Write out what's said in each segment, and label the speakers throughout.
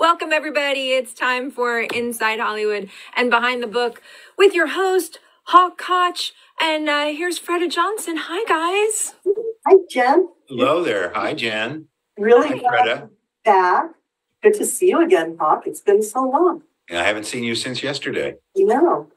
Speaker 1: Welcome, everybody. It's time for Inside Hollywood and Behind the Book with your host, Hawk Koch. And uh, here's Freda Johnson. Hi, guys.
Speaker 2: Hi, Jen.
Speaker 3: Hello there. Hi, Jen.
Speaker 2: Really
Speaker 3: Hi,
Speaker 2: glad
Speaker 3: Freda.
Speaker 2: you're back. Good to see you again, Hawk. It's been so long.
Speaker 3: I haven't seen you since yesterday.
Speaker 2: You know.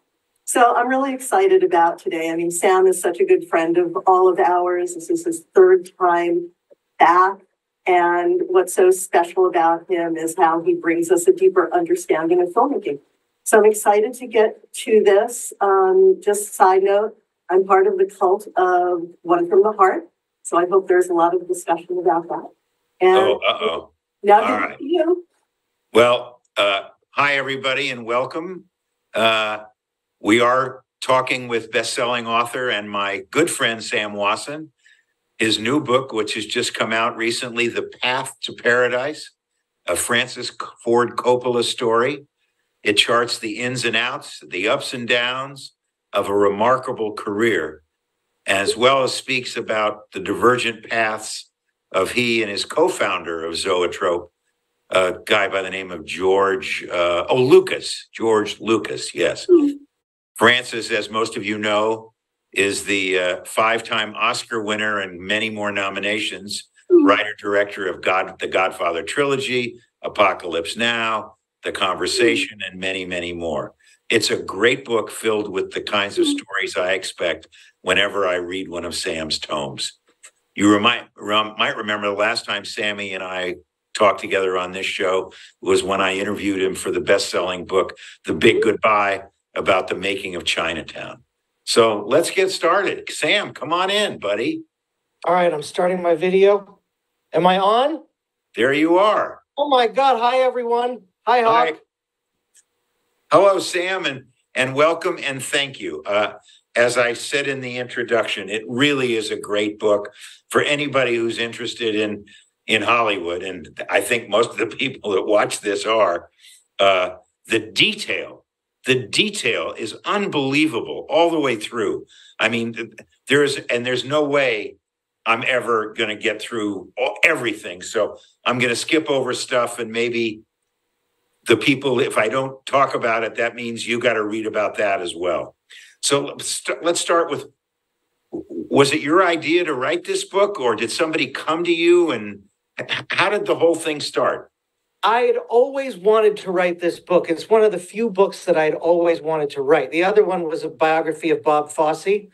Speaker 2: So I'm really excited about today. I mean, Sam is such a good friend of all of ours. This is his third time back. And what's so special about him is how he brings us a deeper understanding of filmmaking. So I'm excited to get to this. Um, just side note, I'm part of the cult of One from the Heart. So I hope there's a lot of discussion about that. And
Speaker 3: Oh, uh-oh.
Speaker 2: now
Speaker 3: all right.
Speaker 2: you.
Speaker 3: Well, uh, hi, everybody, and welcome. Uh, we are talking with best-selling author and my good friend Sam Wasson. His new book, which has just come out recently, The Path to Paradise, a Francis Ford Coppola story. It charts the ins and outs, the ups and downs of a remarkable career, as well as speaks about the divergent paths of he and his co-founder of Zoetrope, a guy by the name of George, uh, oh, Lucas, George Lucas, yes. Francis, as most of you know, is the uh, five-time Oscar winner and many more nominations, writer director of God, the Godfather trilogy, Apocalypse Now, The Conversation, and many, many more. It's a great book filled with the kinds of stories I expect whenever I read one of Sam's tomes. You remind, rem- might remember the last time Sammy and I talked together on this show was when I interviewed him for the best-selling book, The Big Goodbye, about the making of Chinatown. So let's get started. Sam, come on in, buddy.
Speaker 4: All right, I'm starting my video. Am I on?
Speaker 3: There you are.
Speaker 4: Oh my God. Hi, everyone. Hi, Hawk.
Speaker 3: Hi. Hello, Sam, and and welcome and thank you. Uh, as I said in the introduction, it really is a great book for anybody who's interested in in Hollywood, and I think most of the people that watch this are. Uh, the detail, the detail is unbelievable all the way through. I mean, there's and there's no way I'm ever going to get through all, everything. So I'm going to skip over stuff and maybe the people, if I don't talk about it, that means you got to read about that as well. So let's start with was it your idea to write this book or did somebody come to you and how did the whole thing start?
Speaker 4: I had always wanted to write this book. It's one of the few books that I'd always wanted to write. The other one was a biography of Bob Fosse.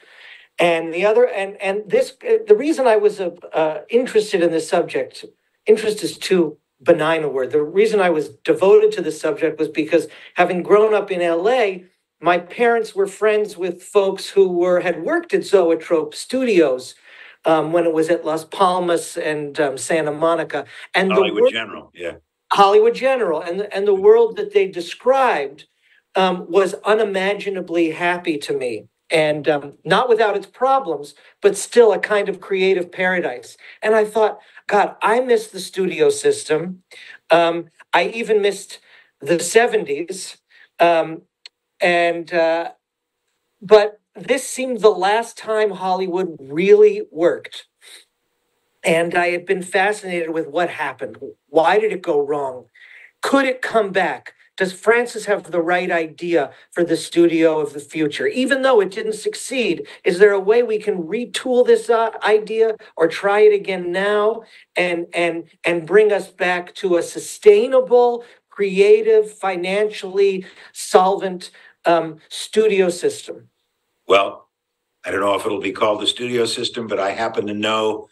Speaker 4: And the other, and and this, the reason I was uh, uh, interested in this subject, interest is too benign a word. The reason I was devoted to the subject was because having grown up in LA, my parents were friends with folks who were had worked at Zoetrope Studios um, when it was at Las Palmas and um, Santa Monica, and the
Speaker 3: Hollywood
Speaker 4: work-
Speaker 3: General, yeah.
Speaker 4: Hollywood General, and the, and the world that they described um, was unimaginably happy to me, and um, not without its problems, but still a kind of creative paradise. And I thought, God, I miss the studio system. Um, I even missed the '70s, um, and uh, but this seemed the last time Hollywood really worked. And I had been fascinated with what happened. Why did it go wrong? Could it come back? Does Francis have the right idea for the studio of the future? Even though it didn't succeed, is there a way we can retool this uh, idea or try it again now and and and bring us back to a sustainable, creative, financially solvent um, studio system?
Speaker 3: Well, I don't know if it'll be called the studio system, but I happen to know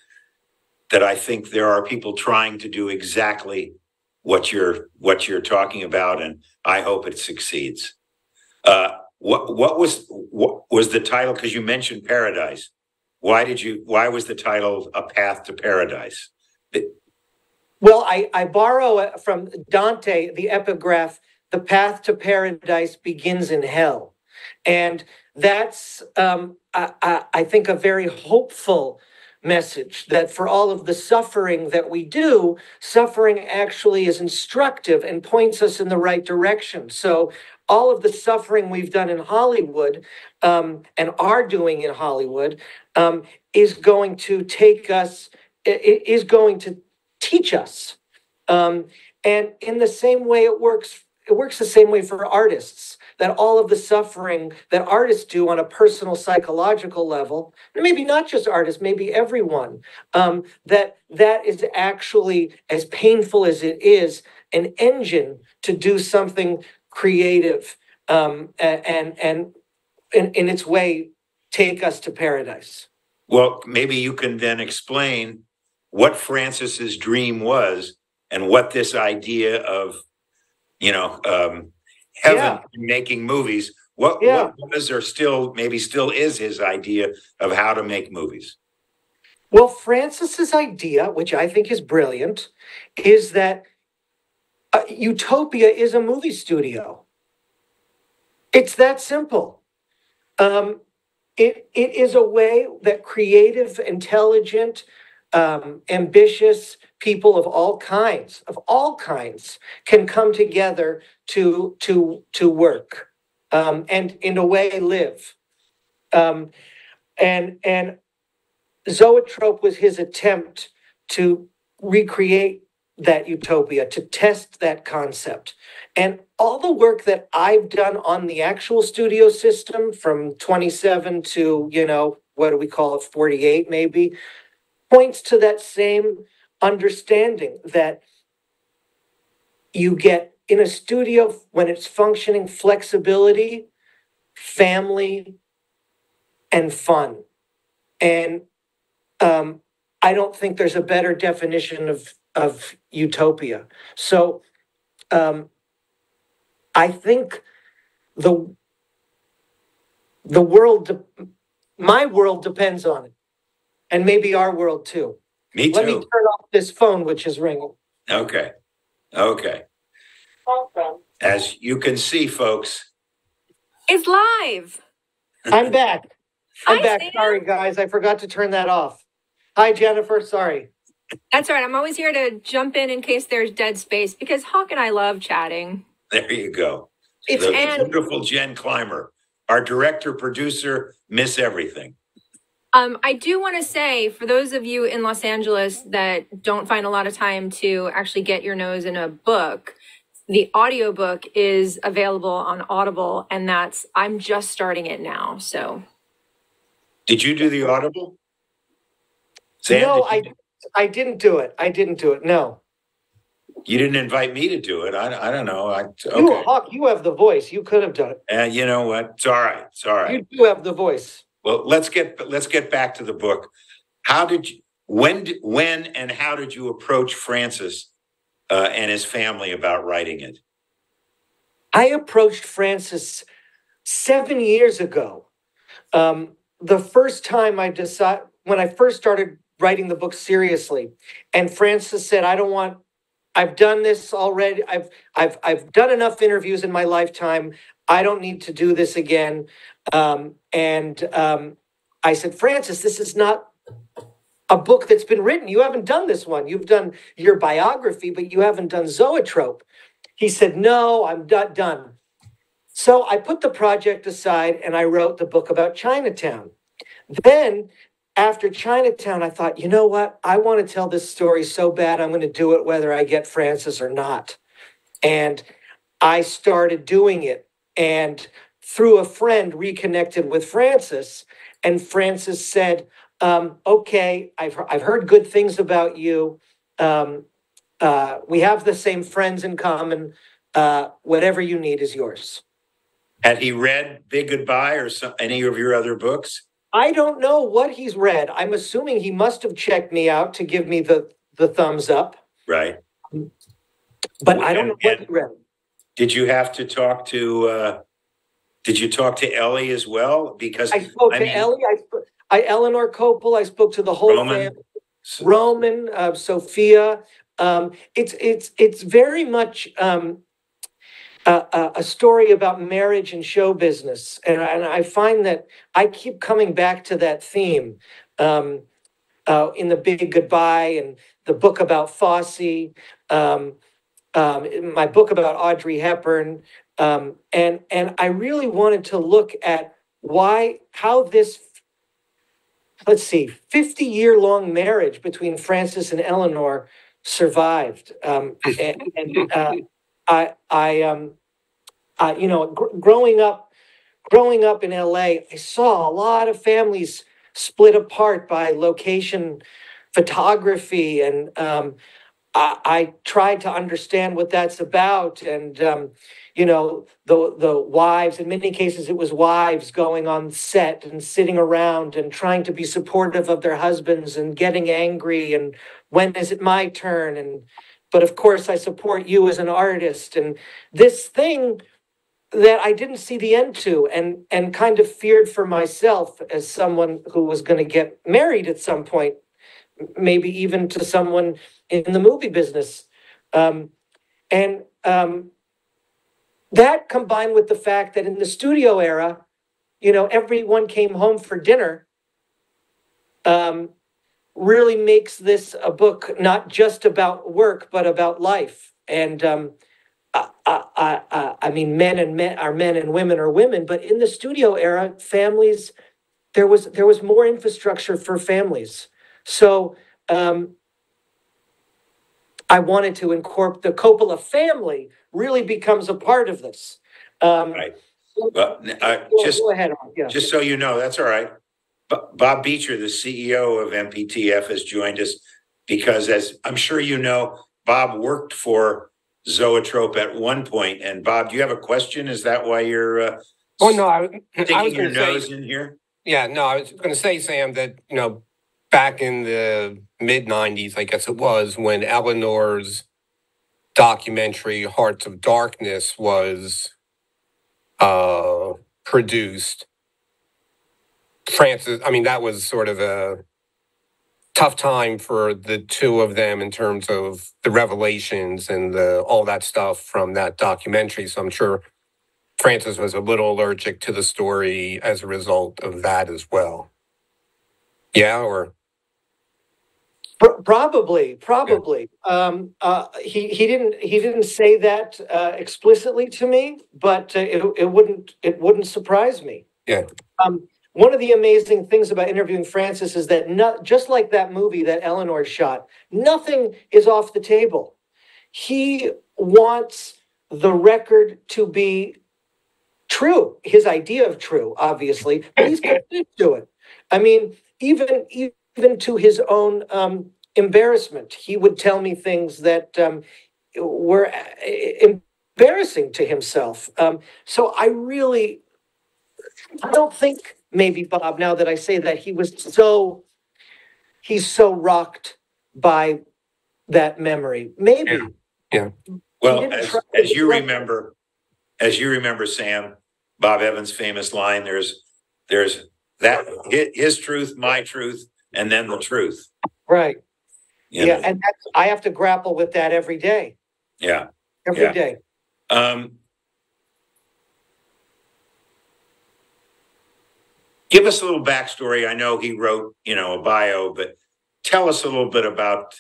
Speaker 3: that I think there are people trying to do exactly what you're what you're talking about, and I hope it succeeds. Uh, what what was what was the title? Because you mentioned paradise. Why did you? Why was the title "A Path to Paradise"?
Speaker 4: Well, I, I borrow from Dante the epigraph, the path to paradise begins in hell. And that's, um, I, I, I think, a very hopeful message that for all of the suffering that we do, suffering actually is instructive and points us in the right direction. So, all of the suffering we've done in Hollywood um, and are doing in Hollywood um, is going to take us, is going to teach us. Um, And in the same way it works, it works the same way for artists, that all of the suffering that artists do on a personal psychological level, and maybe not just artists, maybe everyone, um, that that is actually as painful as it is, an engine to do something creative um, and and in, in its way take us to paradise.
Speaker 3: Well, maybe you can then explain what Francis's dream was and what this idea of, you know, um, heaven
Speaker 4: Yeah.
Speaker 3: making movies. What,
Speaker 4: Yeah.
Speaker 3: what was or still maybe still is his idea of how to make movies?
Speaker 4: Well, Francis's idea, which I think is brilliant, is that uh, Utopia is a movie studio. It's that simple. Um, it, it is a way that creative, intelligent, um, ambitious people of all kinds, of all kinds, can come together to to to work um, and in a way live. Um, and and Zoetrope was his attempt to recreate that utopia, to test that concept. And all the work that I've done on the actual studio system from 27 to, you know, what do we call it, 48 maybe, points to that same understanding that you get in a studio when it's functioning flexibility, family, and fun. And um, I don't think there's a better definition of of utopia. So um, I think the the world, my world depends on it, and maybe our world too.
Speaker 3: Me too.
Speaker 4: Let me turn off this phone, which is ringing.
Speaker 3: Okay. Okay. As you can see, folks,
Speaker 1: It's live.
Speaker 4: I'm back. I'm
Speaker 1: Hi,
Speaker 4: back.
Speaker 1: Sam.
Speaker 4: Sorry, guys, I forgot to turn that off. Hi, Jennifer. Sorry.
Speaker 1: That's all right. I'm always here to jump in in case there's dead space because Hawk and I love chatting.
Speaker 3: there you go.
Speaker 4: It's
Speaker 3: The
Speaker 1: and-
Speaker 3: wonderful Jen Clymer, our director, producer, miss everything.
Speaker 1: Um, I do want to say for those of you in Los Angeles that don't find a lot of time to actually get your nose in a book, the audiobook is available on Audible, and that's I'm just starting it now. So
Speaker 3: Did you do the audible? Sam,
Speaker 4: no,
Speaker 3: did you
Speaker 4: I I didn't do it. I didn't do it. No.
Speaker 3: You didn't invite me to do it. I, I don't know. I,
Speaker 4: You. Hawk, you have the voice. You could have done it.
Speaker 3: And you know what? It's all right. It's all right.
Speaker 4: You do have the voice.
Speaker 3: Well, let's get, let's get back to the book. How did you, when, when and how did you approach Francis uh, and his family about writing it?
Speaker 4: I approached Francis seven years ago. Um, the first time I decided, when I first started writing the book seriously, and Francis said, "I don't want. I've done this already. I've I've I've done enough interviews in my lifetime. I don't need to do this again." Um, and um, I said, "Francis, this is not." A book that's been written. You haven't done this one. You've done your biography, but you haven't done Zoetrope. He said, No, I'm not done. So I put the project aside and I wrote the book about Chinatown. Then, after Chinatown, I thought, you know what? I want to tell this story so bad, I'm going to do it whether I get Francis or not. And I started doing it. And through a friend, reconnected with Francis. And Francis said, um, Okay, I've, I've heard good things about you. Um, uh, we have the same friends in common. Uh, whatever you need is yours.
Speaker 3: Had he read Big Goodbye or some, any of your other books?
Speaker 4: I don't know what he's read. I'm assuming he must have checked me out to give me the, the thumbs up,
Speaker 3: Right.
Speaker 4: but I don't know what he read.
Speaker 3: Did you have to talk to, uh, did you talk to Ellie as well? Because
Speaker 4: I spoke
Speaker 3: I
Speaker 4: to
Speaker 3: mean-
Speaker 4: Ellie. I, I Eleanor Coppola. I spoke to the whole
Speaker 3: Roman.
Speaker 4: family. Roman, uh, Sofia. Um, it's it's it's very much um, a, a, story about marriage and show business, and, I- and I find that I keep coming back to that theme um, uh, in the Big Goodbye and the book about Fosse, um, um, my book about Audrey Hepburn, um, and and I really wanted to look at why how this let's see, 50 year long marriage between Francis and Eleanor survived. Um, and, and uh, I, I, um, I, you know, gr- growing up, growing up in LA, I saw a lot of families split apart by location photography and um, I, I tried to understand what that's about and um, you know the the wives in many cases it was wives going on set and sitting around and trying to be supportive of their husbands and getting angry and when is it my turn? And but of course I support you as an artist. And this thing that I didn't see the end to and and kind of feared for myself as someone who was going to get married at some point maybe even to someone in the movie business um, and um, that combined with the fact that in the studio era you know everyone came home for dinner um, really makes this a book not just about work but about life and um, I, I, I, I mean, men and men are men and women are women, but in the studio era, families, there was there was more infrastructure for families. So um, I wanted to incorporate the Coppola family really becomes a part of this. Um,
Speaker 3: Right. Well, uh, just,
Speaker 4: go ahead. Yeah.
Speaker 3: just so you know, that's all right. But Bob Beitcher, the CEO of MPTF, has joined us because as I'm sure you know, Bob worked for Zoetrope at one point. And Bob, do you have a question? Is that why you're uh
Speaker 5: Oh, no, I, I was
Speaker 3: your
Speaker 5: gonna
Speaker 3: nose
Speaker 5: say,
Speaker 3: in here?
Speaker 5: yeah, no, I was gonna say, Sam, that, you know, back in the mid nineties, I guess it was, when Eleanor's documentary Hearts of Darkness was uh produced. Francis, I mean, that was sort of a tough time for the two of them in terms of the revelations and the all that stuff from that documentary. So I'm sure Francis was a little allergic to the story as a result of that as well. Yeah, or
Speaker 4: Pro- Probably, probably. Um, uh, he, he didn't, he didn't say that, uh, explicitly to me, but uh, it, it wouldn't, it wouldn't surprise me.
Speaker 5: Yeah.
Speaker 4: Um, one of the amazing things about interviewing Francis is that not, just like that movie that Eleanor shot, nothing is off the table. He wants the record to be true, his idea of true, obviously, but he's committed to it. I mean, even, even to his own um, embarrassment. He would tell me things that um, were uh, embarrassing to himself. Um, so I really, I don't think maybe Bob. Now that I say that, he was so, he's so rocked by that memory. Maybe.
Speaker 5: Yeah.
Speaker 3: Well, as, as you remember, as you remember, Sam, Bob Evans' famous line, there's, there's that, his, his truth, my truth, and then the truth.
Speaker 4: Right.
Speaker 3: you
Speaker 4: Yeah,
Speaker 3: know?
Speaker 4: and that's, I have to grapple with that every day.
Speaker 3: Yeah.
Speaker 4: Every
Speaker 3: Yeah.
Speaker 4: day.
Speaker 3: Um. Give us a little backstory. I know he wrote, you know, a bio, but tell us a little bit about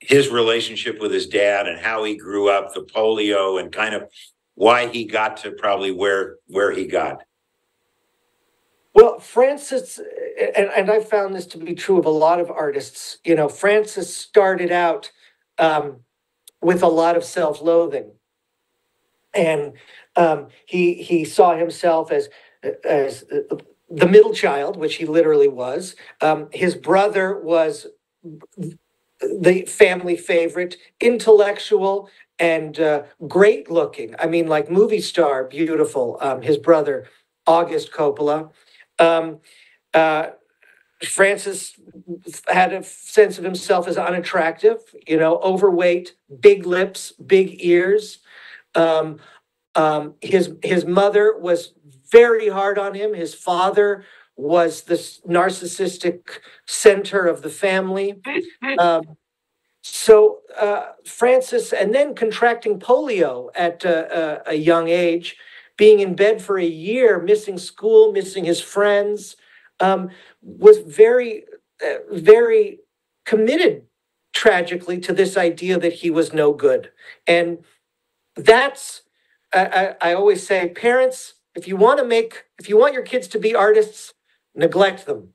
Speaker 3: his relationship with his dad and how he grew up, the polio, and kind of why he got to probably where where he got.
Speaker 4: Well, Francis, and, and I found this to be true of a lot of artists, you know, Francis started out um, with a lot of self loathing. And um, he, he saw himself as, as the middle child, which he literally was. Um, his brother was the family favorite, intellectual and uh, great looking. I mean, like movie star, beautiful. Um, his brother, August Coppola. Um, uh, Francis had a sense of himself as unattractive, you know, overweight, big lips, big ears. Um, um, his his mother was very hard on him. His father was this narcissistic center of the family. Um, so uh, Francis, and then contracting polio at uh, a, a young age, being in bed for a year, missing school, missing his friends, um, was very, uh, very committed tragically to this idea that he was no good. And that's, I, I, I always say, parents, if you want to make, if you want your kids to be artists, neglect them.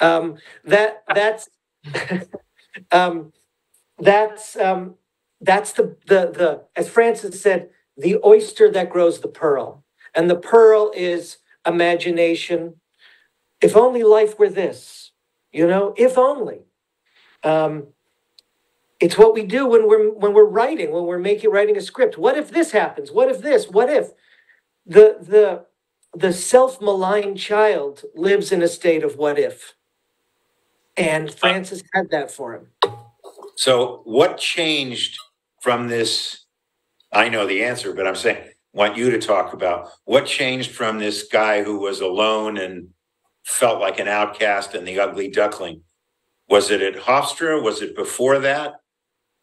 Speaker 4: Um, that, that's, um, that's um, that's the the the as Francis said, the oyster that grows the pearl, and the pearl is imagination. If only life were this, you know. If only. Um, it's what we do when we're when we're writing, when we're making writing a script. What if this happens? What if this? What if the the the self-malign child lives in a state of what if? And Francis had that for him.
Speaker 3: So what changed from this? I know the answer, but I'm saying, want you to talk about what changed from this guy who was alone and felt like an outcast and the ugly duckling? Was it at Hofstra? Was it before that?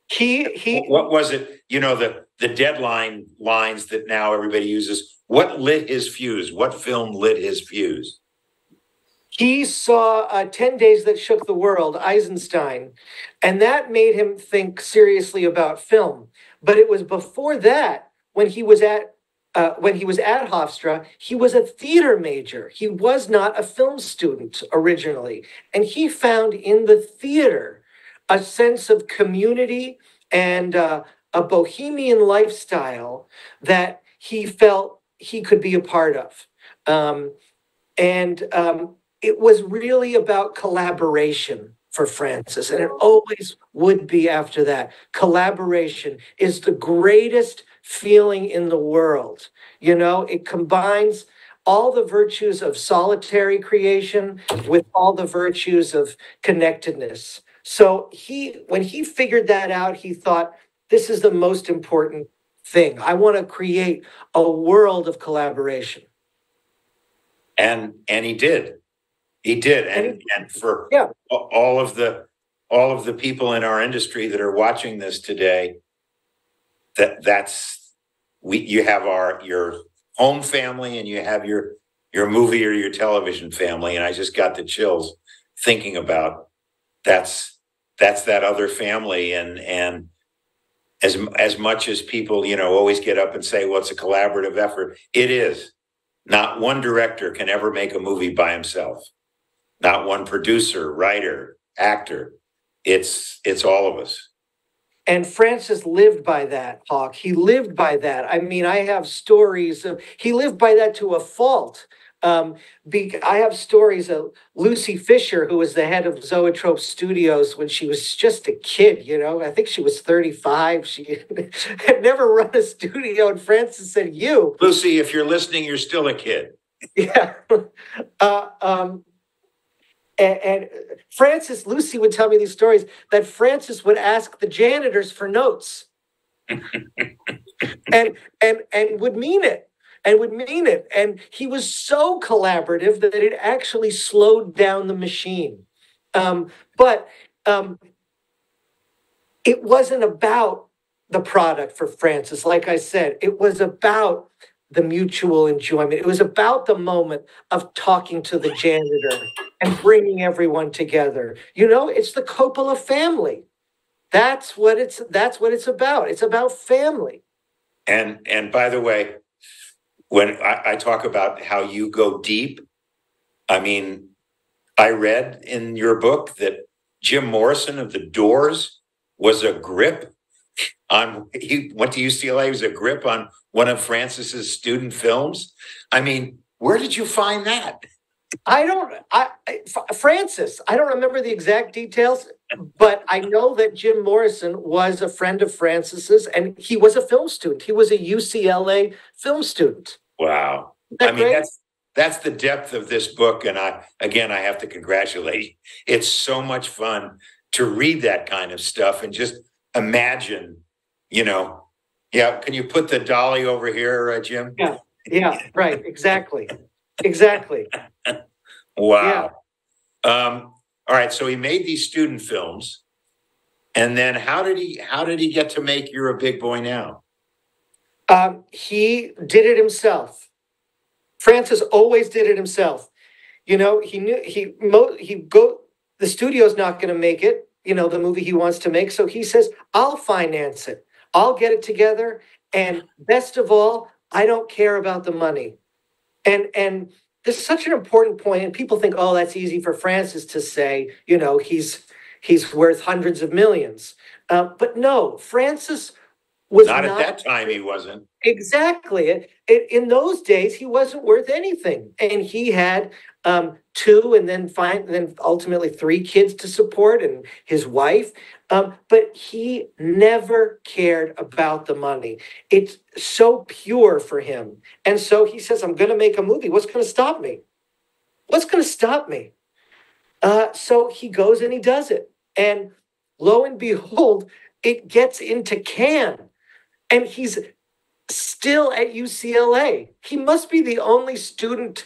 Speaker 4: He he
Speaker 3: What was it? You know, the, the deadline lines that now everybody uses. What lit his fuse? What film lit his fuse?
Speaker 4: he saw uh, 10 Days That Shook the World, Eisenstein, and that made him think seriously about film. But it was before that when he was at uh, when he was at Hofstra, he was a theater major. He was not a film student originally. And he found in the theater a sense of community and uh, a bohemian lifestyle that he felt he could be a part of. Um, and um, it was really about collaboration for Francis, and it always would be after that. Collaboration is the greatest feeling in the world. You know, it combines all the virtues of solitary creation with all the virtues of connectedness. So he, when he figured that out, he thought, this is the most important thing. I want to create a world of collaboration.
Speaker 3: And, and he did. He did. And, and for
Speaker 4: Yeah.
Speaker 3: all of the, all of the people in our industry that are watching this today, that, that's, we, you have our, your home family and you have your, your movie or your television family. And I just got the chills thinking about that's, that's that other family and, and as, as much as people, you know, always get up and say, well, it's a collaborative effort. It is. Not one director can ever make a movie by himself. Not one producer, writer, actor. It's, it's all of us.
Speaker 4: And Francis lived by that, Hawk. He lived by that. I mean, I have stories of, he lived by that to a fault. Um, be, I have stories of Lucy Fisher, who was the head of Zoetrope Studios when she was just a kid, you know, I think she was 35. She had never run a studio. And Francis said, You,
Speaker 3: Lucy, if you're listening, you're still a kid.
Speaker 4: yeah. uh, um, and, and Francis, Lucy would tell me these stories that Francis would ask the janitors for notes. and and and would mean it and would mean it. And he was so collaborative that it actually slowed down the machine. Um, but um, it wasn't about the product for francis like i said. It was about the mutual enjoyment. It was about the moment of talking to the janitor and bringing everyone together. You know it's the coppola family. That's what it's that's what it's about. It's about family.
Speaker 3: And, and by the way, when I, I talk about how you go deep, I mean, I read in your book that Jim Morrison of the Doors was a grip on, he went to UCLA, he was a grip on one of Francis's student films. I mean, where did you find that?
Speaker 4: I don't, I Francis, I don't remember the exact details, but I know that Jim Morrison was a friend of Francis's and he was a film student. He was a UCLA film student.
Speaker 3: Wow. I mean,
Speaker 4: great?
Speaker 3: that's, that's the depth of this book. And I, again, I have to congratulate you. It's so much fun to read that kind of stuff and just imagine, you know, yeah, can you put the dolly over here, uh, Jim?
Speaker 4: Yeah, yeah, right, exactly, exactly.
Speaker 3: Wow. Um, all right. So he made these student films. And then how did he, how did he get to make You're a Big Boy Now?
Speaker 4: Um, he did it himself. Francis always did it himself. You know, he knew he mo he go the studio's not going to make it. You know, the movie he wants to make, so he says, "I'll finance it. I'll get it together." And best of all, I don't care about the money. And and this is such an important point. And people think, "Oh, that's easy for Francis to say." You know, he's he's worth hundreds of millions. Uh, but no, Francis was
Speaker 3: Not
Speaker 4: not.
Speaker 3: at that time, he wasn't.
Speaker 4: Exactly. It, it, in those days, he wasn't worth anything. And he had um, two and then find, then ultimately three kids to support and his wife. Um, but he never cared about the money. It's so pure for him. And so he says, I'm going to make a movie. What's going to stop me? What's going to stop me? Uh, so he goes and he does it. And lo and behold, it gets into Cannes. And he's still at UCLA. He must be the only student,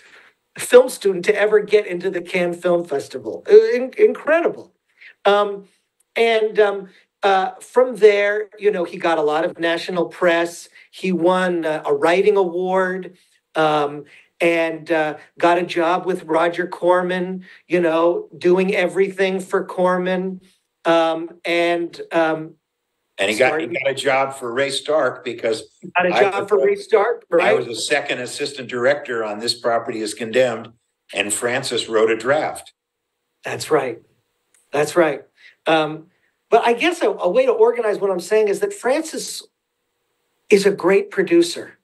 Speaker 4: film student to ever get into the Cannes Film Festival. In- incredible. Um, and um, uh, from there, you know, he got a lot of national press. He won uh, a writing award um, and uh, got a job with Roger Corman, you know, doing everything for Corman. Um, and um,
Speaker 3: And he got, he got a job for Ray Stark because
Speaker 4: got a
Speaker 3: I
Speaker 4: job
Speaker 3: was,
Speaker 4: for
Speaker 3: Ray
Speaker 4: Stark,
Speaker 3: I
Speaker 4: right?
Speaker 3: was a second assistant director on This Property is Condemned and Francis wrote a draft.
Speaker 4: That's right. That's right. Um, but I guess a, a way to organize what I'm saying is that Francis is a great producer,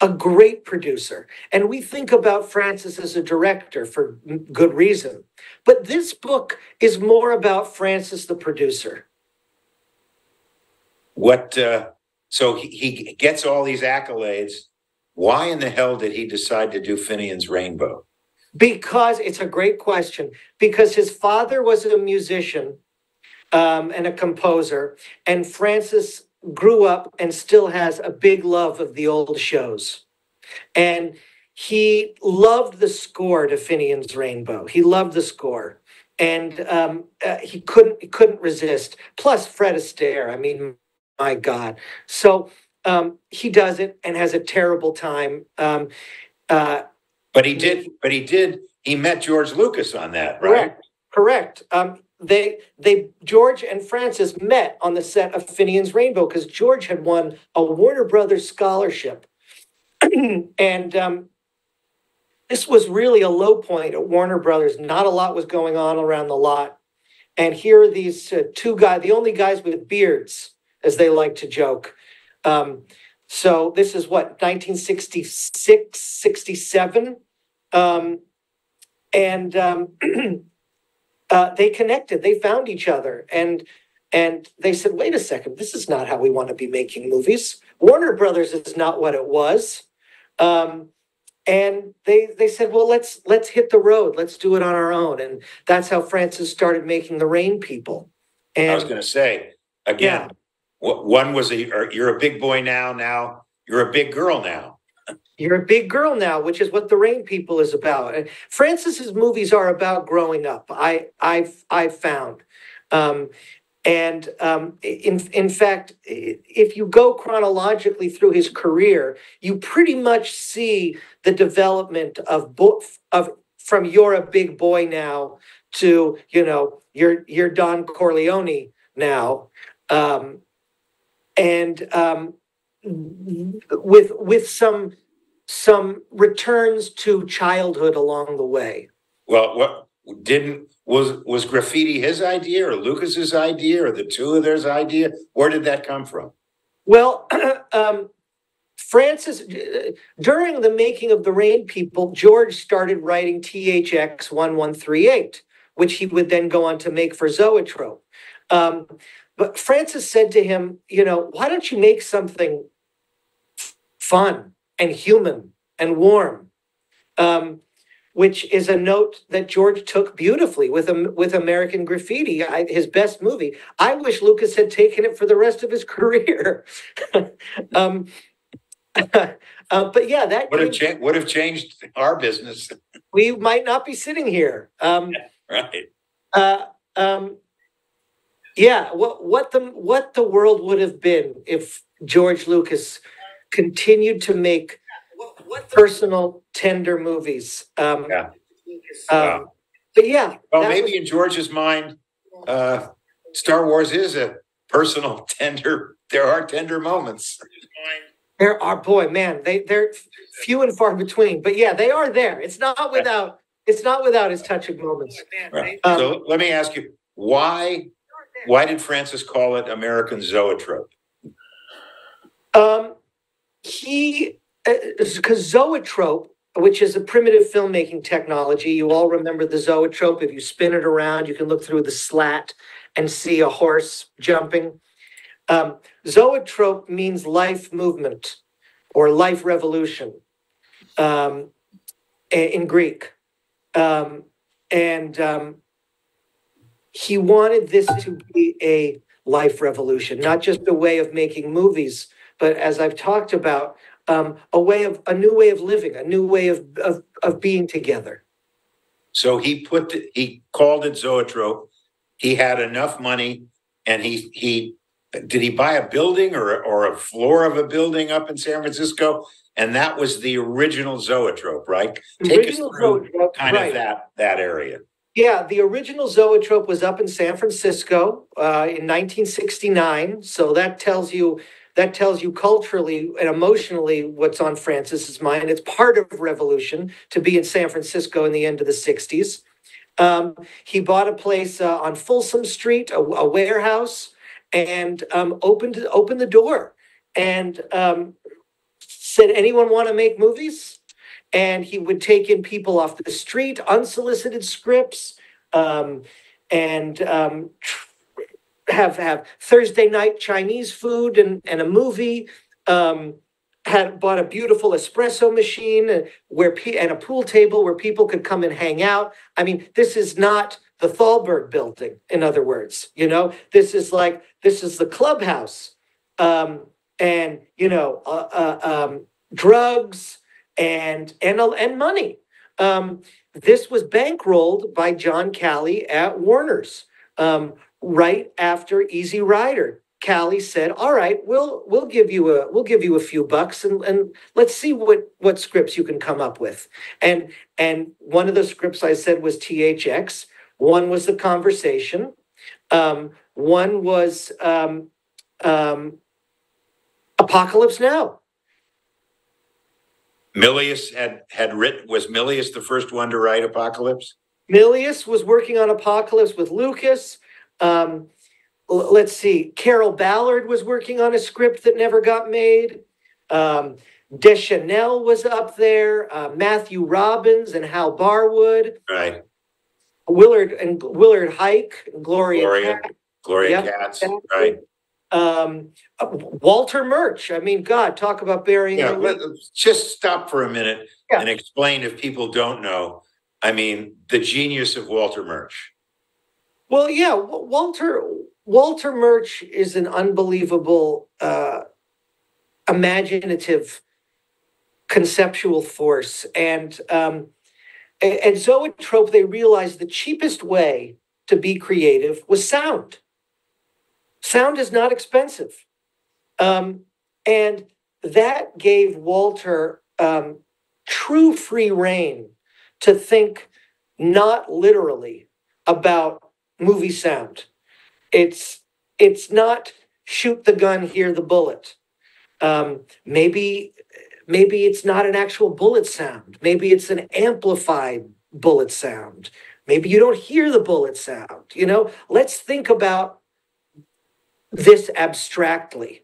Speaker 4: a great producer. And we think about Francis as a director for good reason. But this book is more about Francis, the producer.
Speaker 3: What, uh, so he, he gets all these accolades. Why in the hell did he decide to do Finian's Rainbow?
Speaker 4: Because it's a great question. Because his father was a musician um, and a composer, and Francis grew up and still has a big love of the old shows. And he loved the score to Finian's Rainbow. He loved the score, and um, uh, he couldn't he couldn't resist. Plus Fred Astaire. I mean, my God. So um, he does it and has a terrible time. Um, uh,
Speaker 3: But he did, but he did, he met George Lucas on that, right?
Speaker 4: Correct. Correct. Um, they they George and Francis met on the set of Finian's Rainbow because George had won a Warner Brothers scholarship, and um, this was really a low point at Warner Brothers. Not a lot was going on around the lot, and here are these uh, two guys, the only guys with beards, as they like to joke. Um, so this is what 1966, 67. Um, and um, uh, they connected they found each other and and they said wait a second this is not how we want to be making movies. Warner brothers is not what it was. Um, and they they said well let's let's hit the road let's do it on our own. And that's how francis started making the rain people.
Speaker 3: And I was gonna say, again, wha- one was a, you're a big boy now, now you're a big girl now.
Speaker 4: You're a big girl now, which is what the Rain People is about. And Francis's movies are about growing up. I I've I've found. Um, and um, in in fact, if you go chronologically through his career, you pretty much see the development of bo- of from you're a big boy now to you know you're you're Don Corleone now, um, and um, with with some some returns to childhood along the way.
Speaker 3: Well, what, didn't, was, was graffiti his idea or Lucas's idea or the two of theirs idea? Where did that come from?
Speaker 4: Well, um, Francis, during the making of the Rain People, George started writing THX 1138, which he would then go on to make for Zoetrope. Um, but Francis said to him, you know, why don't you make something fun and human and warm? Um, which is a note that George took beautifully with Am- with American Graffiti, I, his best movie. I wish Lucas had taken it for the rest of his career. um, uh, but yeah, that
Speaker 3: Would have changed, would have changed our business,
Speaker 4: we might not be sitting here. Um,
Speaker 3: right?
Speaker 4: uh, um, yeah, what what the what the world would have been if George Lucas continued to make personal, tender movies. Um,
Speaker 3: Yeah.
Speaker 4: um, but yeah,
Speaker 3: Well, maybe
Speaker 4: was-
Speaker 3: in George's mind, uh, Star Wars is a personal tender, there are tender moments.
Speaker 4: there are boy, man, they they're few and far between. But yeah, they are there. It's not without it's not without its touching moments.
Speaker 3: Right.
Speaker 4: Um,
Speaker 3: So let me ask you, why, why did Francis call it American Zoetrope?
Speaker 4: Um, he, because zoetrope, which is a primitive filmmaking technology, you all remember the zoetrope. If you spin it around, you can look through the slat and see a horse jumping. Um, zoetrope means life movement or life revolution um, in Greek. Um, and um, he wanted this to be a life revolution, not just a way of making movies, but as I've talked about, um, a way of a new way of living, a new way of of, of being together.
Speaker 3: So he put, the- he called it Zoetrope. He had enough money and he, he, did he buy a building or, or a floor of a building up in San Francisco? And that was the original Zoetrope, right? Take us
Speaker 4: Original
Speaker 3: through
Speaker 4: zoetrope,
Speaker 3: kind of that, that area.
Speaker 4: Yeah, the original zoetrope was up in San Francisco uh, in 1969. So that tells you that tells you culturally and emotionally what's on Francis's mind. It's part of revolution to be in San Francisco in the end of the 60s. Um, he bought a place uh, on Folsom Street, a, a warehouse, and um, opened opened the door and um, said, "Anyone want to make movies?" And he would take in people off the street, unsolicited scripts, um, and um, tr- have have Thursday night Chinese food and and a movie. Um, had bought a beautiful espresso machine uh, where and a pool table where people could come and hang out. I mean, this is not the Thalberg building. In other words, you know, this is like this is the clubhouse, um, and you know, uh, uh, um, drugs and and and money. Um, this was bankrolled by John Calley at Warner's um, right after Easy Rider. Calley said, "All right, we'll we'll give you a we'll give you a few bucks and and let's see what what scripts you can come up with." And and one of the scripts I said was THX. One was the conversation. Um, one was um, um, Apocalypse Now.
Speaker 3: Milius had, had written, was Milius the first one to write Apocalypse?
Speaker 4: Milius was working on Apocalypse with Lucas. Um, let's see, Carroll Ballard was working on a script that never got made. Um, Deschanel was up there. Uh, Matthew Robbins and Hal Barwood.
Speaker 3: Right,
Speaker 4: Willard and Willard Huyck, and Gloria.
Speaker 3: Gloria.
Speaker 4: Cat,
Speaker 3: Gloria
Speaker 4: Yep,
Speaker 3: Katz,
Speaker 4: exactly.
Speaker 3: right?
Speaker 4: um, uh, Walter Murch. I mean, God, talk about burying.
Speaker 3: Yeah,
Speaker 4: the
Speaker 3: let's just stop for a minute
Speaker 4: Yeah.
Speaker 3: and explain if people don't know. I mean, the genius of Walter Murch.
Speaker 4: Well, yeah, Walter Walter Murch is an unbelievable, uh, imaginative, conceptual force, and um, a- and Zoetrope. They realized the cheapest way to be creative was sound. Sound is not expensive, um, and that gave Walter um, true free rein to think not literally about movie sound. It's it's not shoot the gun, hear the bullet. Um, maybe maybe it's not an actual bullet sound. Maybe it's an amplified bullet sound. Maybe you don't hear the bullet sound. You know, let's think about this abstractly.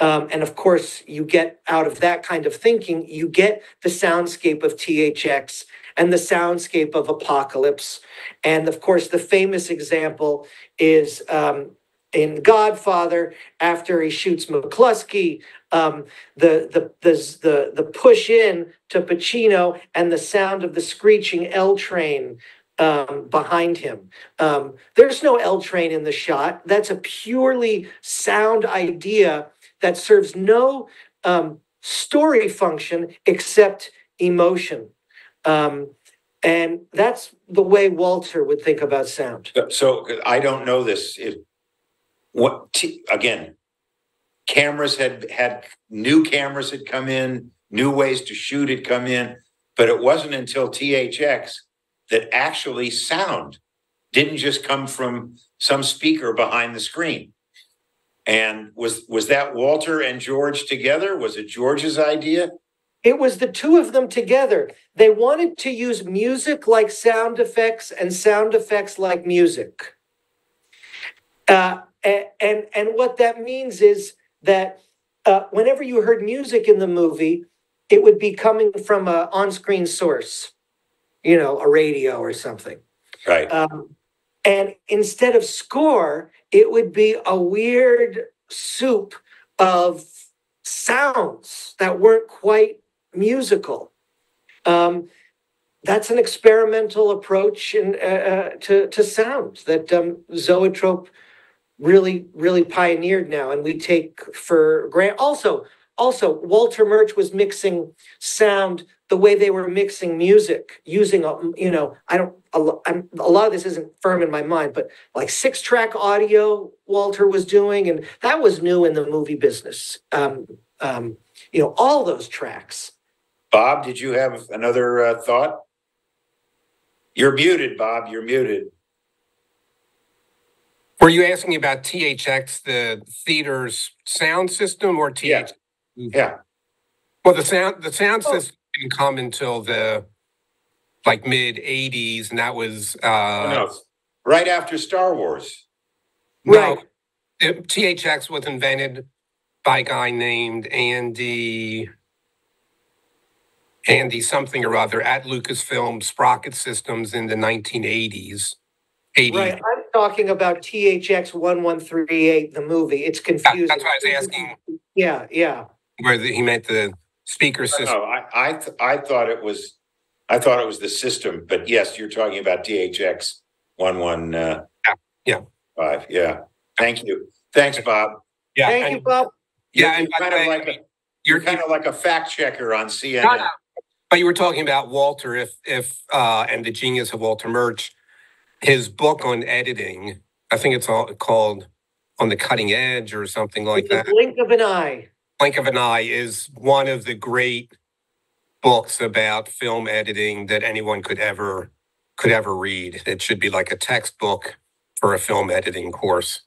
Speaker 4: Um, and of course, you get out of that kind of thinking, you get the soundscape of THX and the soundscape of Apocalypse. And of course, the famous example is um, in Godfather after he shoots McCluskey, um, the, the the the the push in to Pacino and the sound of the screeching L train um, behind him. Um, there's no L train in the shot. That's a purely sound idea that serves no um, story function except emotion. Um, and that's the way Walter would think about sound.
Speaker 3: So I don't know this. If what t- again? Cameras had had new cameras had come in, new ways to shoot had come in, but it wasn't until THX that actually sound didn't just come from some speaker behind the screen. And was was that Walter and George together? Was it George's idea?
Speaker 4: It was the two of them together. They wanted to use music like sound effects and sound effects like music. Uh, and, and what that means is that uh, whenever you heard music in the movie, it would be coming from a on-screen source, you know, a radio or something.
Speaker 3: Right.
Speaker 4: Um, and instead of score, it would be a weird soup of sounds that weren't quite musical. Um, that's an experimental approach in, uh, uh, to, to sound that um, Zoetrope really, really pioneered now, and we take for grant. Also, also, Walter Murch was mixing sound the way they were mixing music, using a, you know, I don't, a, a lot of this isn't firm in my mind, but like six track audio Walter was doing, and that was new in the movie business. Um, um, you know, all those tracks.
Speaker 3: Bob, did you have another uh, thought? You're muted, Bob. You're muted.
Speaker 5: Were you asking about THX, the theater's sound system or
Speaker 3: Yeah.
Speaker 5: THX?
Speaker 3: Yeah.
Speaker 5: Well, the sound, the sound
Speaker 4: Oh.
Speaker 5: system didn't come until the like mid eighties and that was, uh,
Speaker 3: no, right after Star Wars.
Speaker 5: no,
Speaker 4: Right.
Speaker 5: it- THX was invented by a guy named Andy, Andy something or other at Lucasfilm Sprocket Systems in the nineteen eighties. Eighty,
Speaker 4: Right. I'm talking about THX one one three eight, the movie. It's confusing.
Speaker 5: that's why I was asking
Speaker 4: Yeah, yeah.
Speaker 5: where the- he meant the speaker system.
Speaker 3: No, I, I, th- I thought it was, I thought it was the system, but yes, you're talking about THX one, one, uh.
Speaker 5: Yeah, yeah.
Speaker 3: Five, yeah. Thank you. Thanks, Bob.
Speaker 5: Yeah,
Speaker 4: Thank
Speaker 5: and-
Speaker 4: you, Bob.
Speaker 5: Yeah,
Speaker 3: You're
Speaker 5: and by
Speaker 3: kind of
Speaker 5: way,
Speaker 3: like, a- you're kind of like a fact checker on
Speaker 5: No,
Speaker 3: CNN.
Speaker 5: But you were talking about Walter, if, if, uh, and the genius of Walter Murch, his book on editing, I think it's all called On the Cutting Edge or something like
Speaker 4: the
Speaker 5: that.
Speaker 4: blink of an eye.
Speaker 5: Blink of an Eye is one of the great books about film editing that anyone could ever, could ever read. It should be like a textbook for a film editing course.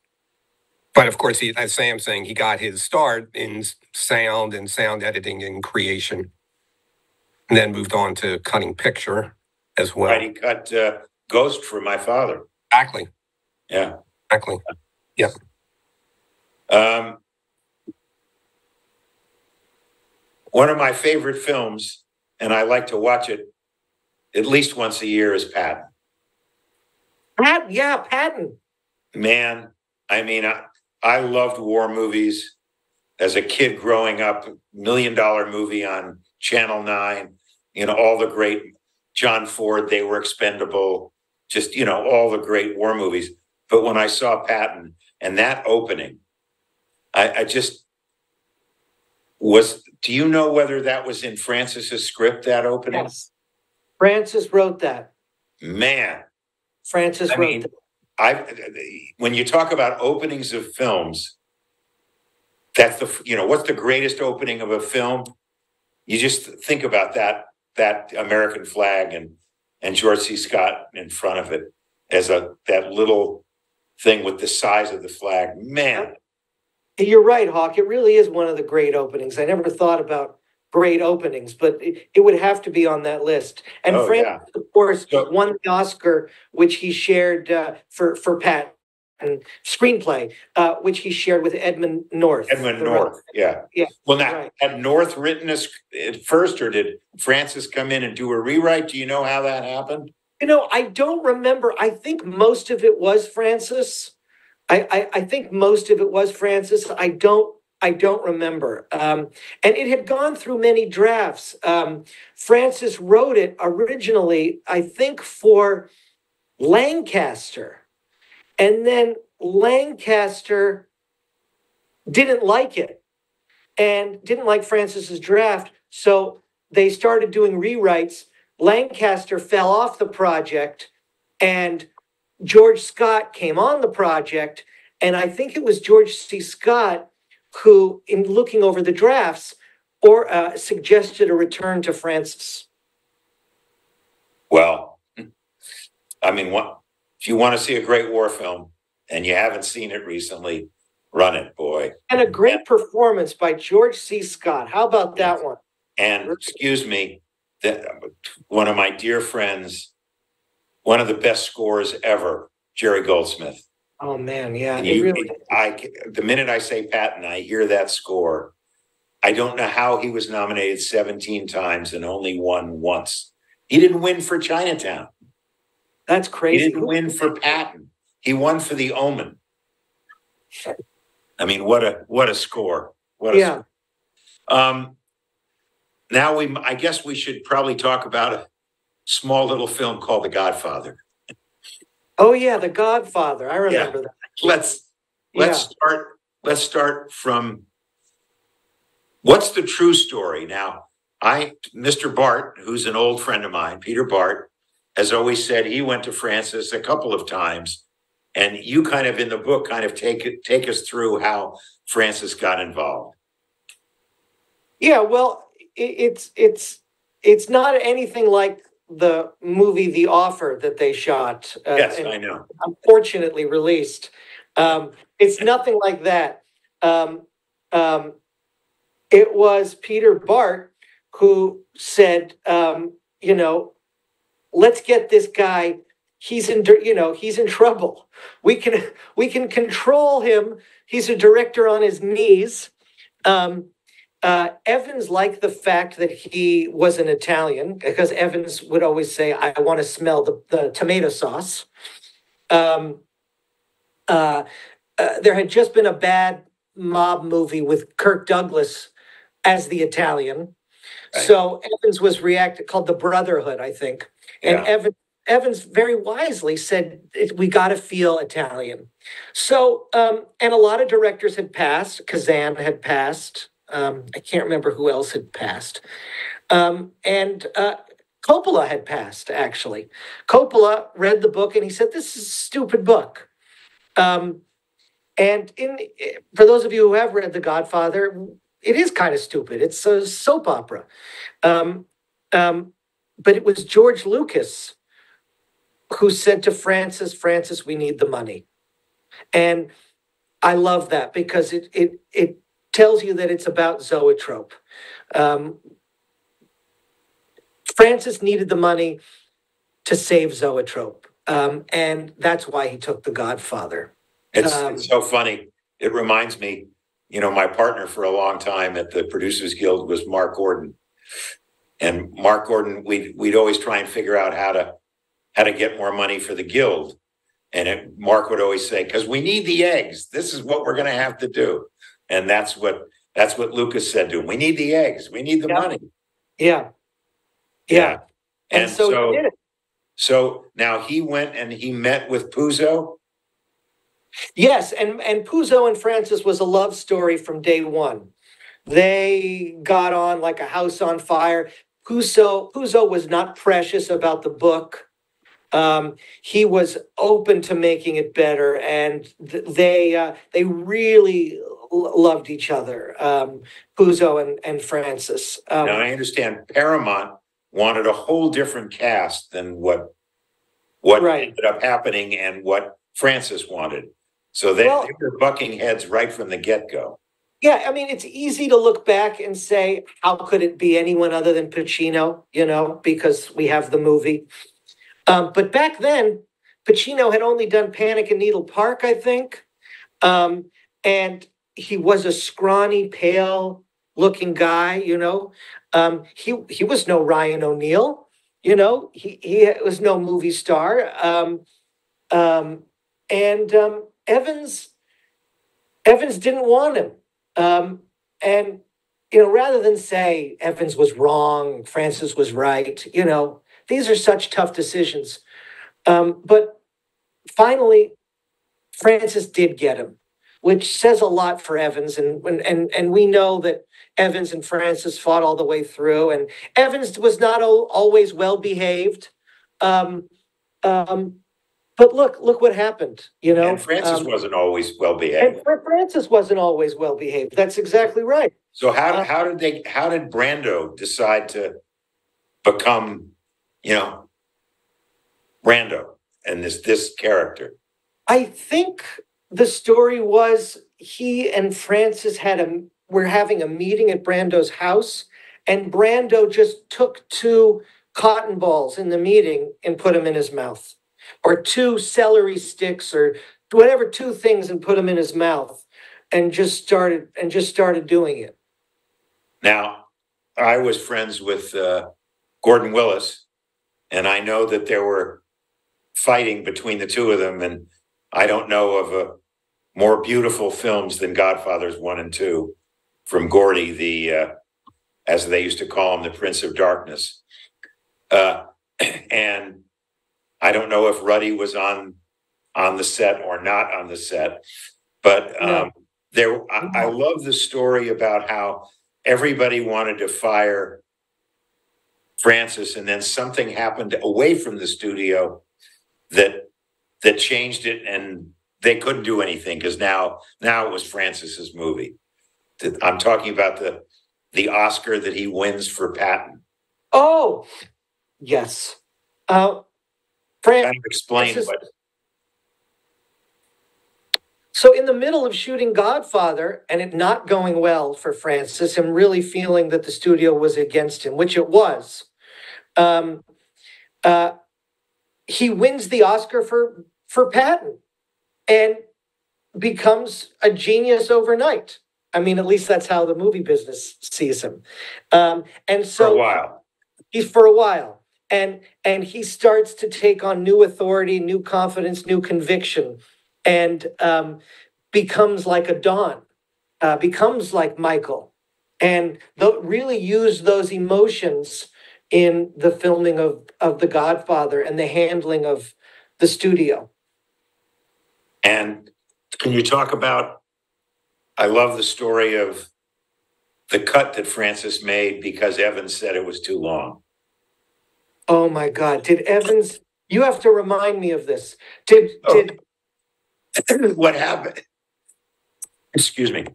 Speaker 5: But of course, he, as Sam's saying, he got his start in sound and sound editing and creation. And then moved on to cutting picture as well.
Speaker 3: Right, he cut, uh, Ghost for my father.
Speaker 5: Exactly,
Speaker 3: Yeah.
Speaker 5: exactly.
Speaker 3: Um, one of my favorite films, and I like to watch it at least once a year, is Patton.
Speaker 4: Pat, yeah, Patton.
Speaker 3: Man, I mean, I, I loved war movies as a kid growing up. Million Dollar Movie on Channel Nine. You know, all the great John Ford. They were expendable. Just you know, all the great war movies. But when I saw Patton and that opening, I, I just was. Do you know whether that was in Francis's script? That opening,
Speaker 4: Yes. Francis wrote that.
Speaker 3: man.
Speaker 4: Francis
Speaker 3: I
Speaker 4: wrote
Speaker 3: mean,
Speaker 4: that.
Speaker 3: I when you talk about openings of films, that's the you know what's the greatest opening of a film? You just think about that that American flag and and George C. Scott in front of it as a that little thing with the size of the flag. Man,
Speaker 4: You're right, Hawk. It really is one of the great openings. I never thought about great openings, but it, it would have to be on that list. And
Speaker 3: Oh,
Speaker 4: Francis, of course,
Speaker 3: So-
Speaker 4: won the Oscar, which he shared uh, for for Pat screenplay, uh, which he shared with Edmund North.
Speaker 3: Edmund North, yeah,
Speaker 4: Yeah,
Speaker 3: Well, now
Speaker 4: right.
Speaker 3: had North written this at first, or did Francis come in and do a rewrite? Do you know how that happened?
Speaker 4: You know, I don't remember. I think most of it was Francis. I, I, I think most of it was Francis. I don't I don't remember. Um, and it had gone through many drafts. Um, Francis wrote it originally, I think, for Lancaster. And then Lancaster didn't like it and didn't like Francis's draft. So they started doing rewrites. Lancaster fell off the project and George Scott came on the project. And I think it was George C. Scott who, in looking over the drafts, or uh, suggested a return to Francis.
Speaker 3: Well, I mean, what if you want to see a great war film and you haven't seen it recently? Run it, boy.
Speaker 4: And a great performance by George C. Scott. How about that one?
Speaker 3: And excuse me, that one of my dear friends, one of the best scorers ever, Jerry Goldsmith.
Speaker 4: Oh, man, yeah,
Speaker 3: you,
Speaker 4: really,
Speaker 3: I, the minute I say Patton, I hear that score. I don't know how he was nominated seventeen times and only won once. He didn't win for Chinatown.
Speaker 4: That's
Speaker 3: He
Speaker 4: crazy.
Speaker 3: didn't win for Patton. He won for the Omen. I mean, what a, what a score. What a
Speaker 4: Yeah,
Speaker 3: Um, now we, I guess we should probably talk about a small little film called The Godfather.
Speaker 4: oh, yeah, The Godfather, I remember that.
Speaker 3: Let's, let's
Speaker 4: Yeah.
Speaker 3: start, let's start from what's the true story? Now, I, Mr. Bart, who's an old friend of mine, Peter Bart, has always said he went to Francis a couple of times. And you kind of in the book kind of take it, take us through how Francis got involved.
Speaker 4: Yeah, well, it's, it's, it's not anything like the movie The Offer that they shot. uh,
Speaker 3: Yes, I know.
Speaker 4: unfortunately released. Um, it's nothing like that. Um, um, it was Peter Bart who said, um, you know, let's get this guy. He's in, you know, he's in trouble. We can, we can control him. He's a director on his knees. Um, uh, Evans liked the fact that he was an Italian because Evans would always say, I want to smell the, the tomato sauce. Um, uh, uh, there had just been a bad mob movie with Kirk Douglas as the Italian.
Speaker 3: Right.
Speaker 4: So Evans was reacted called the Brotherhood, I think. And
Speaker 3: Yeah.
Speaker 4: Evans Evans very wisely said, "We got to feel Italian." So, um, and a lot of directors had passed. Kazan had passed. Um, I can't remember who else had passed. Um, and uh, Coppola had passed. Actually, Coppola read the book and he said, "This is a stupid book." Um, and in for those of you who have read The Godfather, it is kind of stupid. It's a soap opera. Um, um, but it was George Lucas who said to Francis, Francis, we need the money. And I love that because it it it tells you that it's about zoetrope. Um, Francis needed the money to save zoetrope. Um, and that's why he took The Godfather.
Speaker 3: It's,
Speaker 4: Um,
Speaker 3: it's so funny. It reminds me, you know, my partner for a long time at the Producers Guild was Mark Gordon. And Mark Gordon, we'd, we'd always try and figure out how to, how to get more money for the guild. And it, Mark would always say, because we need the eggs. This is what we're going to have to do. And that's what, that's what Lucas said to him. We need the eggs. We need the
Speaker 4: Yeah.
Speaker 3: money.
Speaker 4: Yeah. Yeah. And,
Speaker 3: And
Speaker 4: so,
Speaker 3: so,
Speaker 4: he did it.
Speaker 3: so now he went and he met with Puzo.
Speaker 4: Yes, and and Puzo and Francis was a love story from day one. They got on like a house on fire. Puzo Puzo was not precious about the book. Um, he was open to making it better, and th- they uh, they really l- loved each other. Um, Puzo and and Francis. Um,
Speaker 3: Now I understand Paramount wanted a whole different cast than what what
Speaker 4: Right.
Speaker 3: ended up happening and what Francis wanted. So they,
Speaker 4: Well-
Speaker 3: they were bucking heads right from the get go.
Speaker 4: Yeah, I mean, it's easy to look back and say, how could it be anyone other than Pacino, you know, because we have the movie. Um, but back then, Pacino had only done Panic in Needle Park, I think. Um, and he was a scrawny, pale looking guy, you know. Um, he he was no Ryan O'Neal, you know, he he was no movie star. Um, um, and um, Evans Evans didn't want him. Um, and, you know, rather than say Evans was wrong, Francis was right, you know, these are such tough decisions. Um, but finally, Francis did get him, which says a lot for Evans. And, and, and, we know that Evans and Francis fought all the way through. And Evans was not always well behaved. Um, um, but look, look what happened, you know.
Speaker 3: And Francis
Speaker 4: Um,
Speaker 3: wasn't always well behaved.
Speaker 4: Fr- Francis wasn't always well behaved. That's exactly right.
Speaker 3: So how
Speaker 4: uh,
Speaker 3: how did they how did Brando decide to become, you know, Brando and this this character?
Speaker 4: I think the story was he and Francis had a were having a meeting at Brando's house, and Brando just took two cotton balls in the meeting and put them in his mouth, or two celery sticks, or whatever two things and put them in his mouth and just started and just started doing it.
Speaker 3: Now, I was friends with uh, Gordon Willis, and I know that there were fighting between the two of them, and I don't know of a more beautiful films than Godfathers one and two from Gordy, the uh, as they used to call him, the Prince of Darkness. Uh, and I don't know if Ruddy was on on the set or not on the set, but um, there I, I love the story about how everybody wanted to fire Francis, and then something happened away from the studio that that changed it, and they couldn't do anything because now now it was Francis's movie. I'm talking about the the Oscar that he wins for Patton.
Speaker 4: Oh, yes. Uh, Fran,
Speaker 3: Kind of explain
Speaker 4: is-
Speaker 3: what.
Speaker 4: So in the middle of shooting Godfather and it not going well for Francis and really feeling that the studio was against him, which it was, um, uh, he wins the Oscar for for Patton and becomes a genius overnight. I mean, at least that's how the movie business sees him. Um, and so
Speaker 3: For a while.
Speaker 4: he's for a while and and he starts to take on new authority new confidence new conviction and um, becomes like a don uh, becomes like michael and th- really use those emotions in the filming of of the godfather and the handling of the studio
Speaker 3: And can you talk about, I love the story of the cut that Francis made because Evans said it was too long.
Speaker 4: Oh my god did evans you have to remind me of this did
Speaker 3: Oh.
Speaker 4: did
Speaker 3: What happened? Excuse me.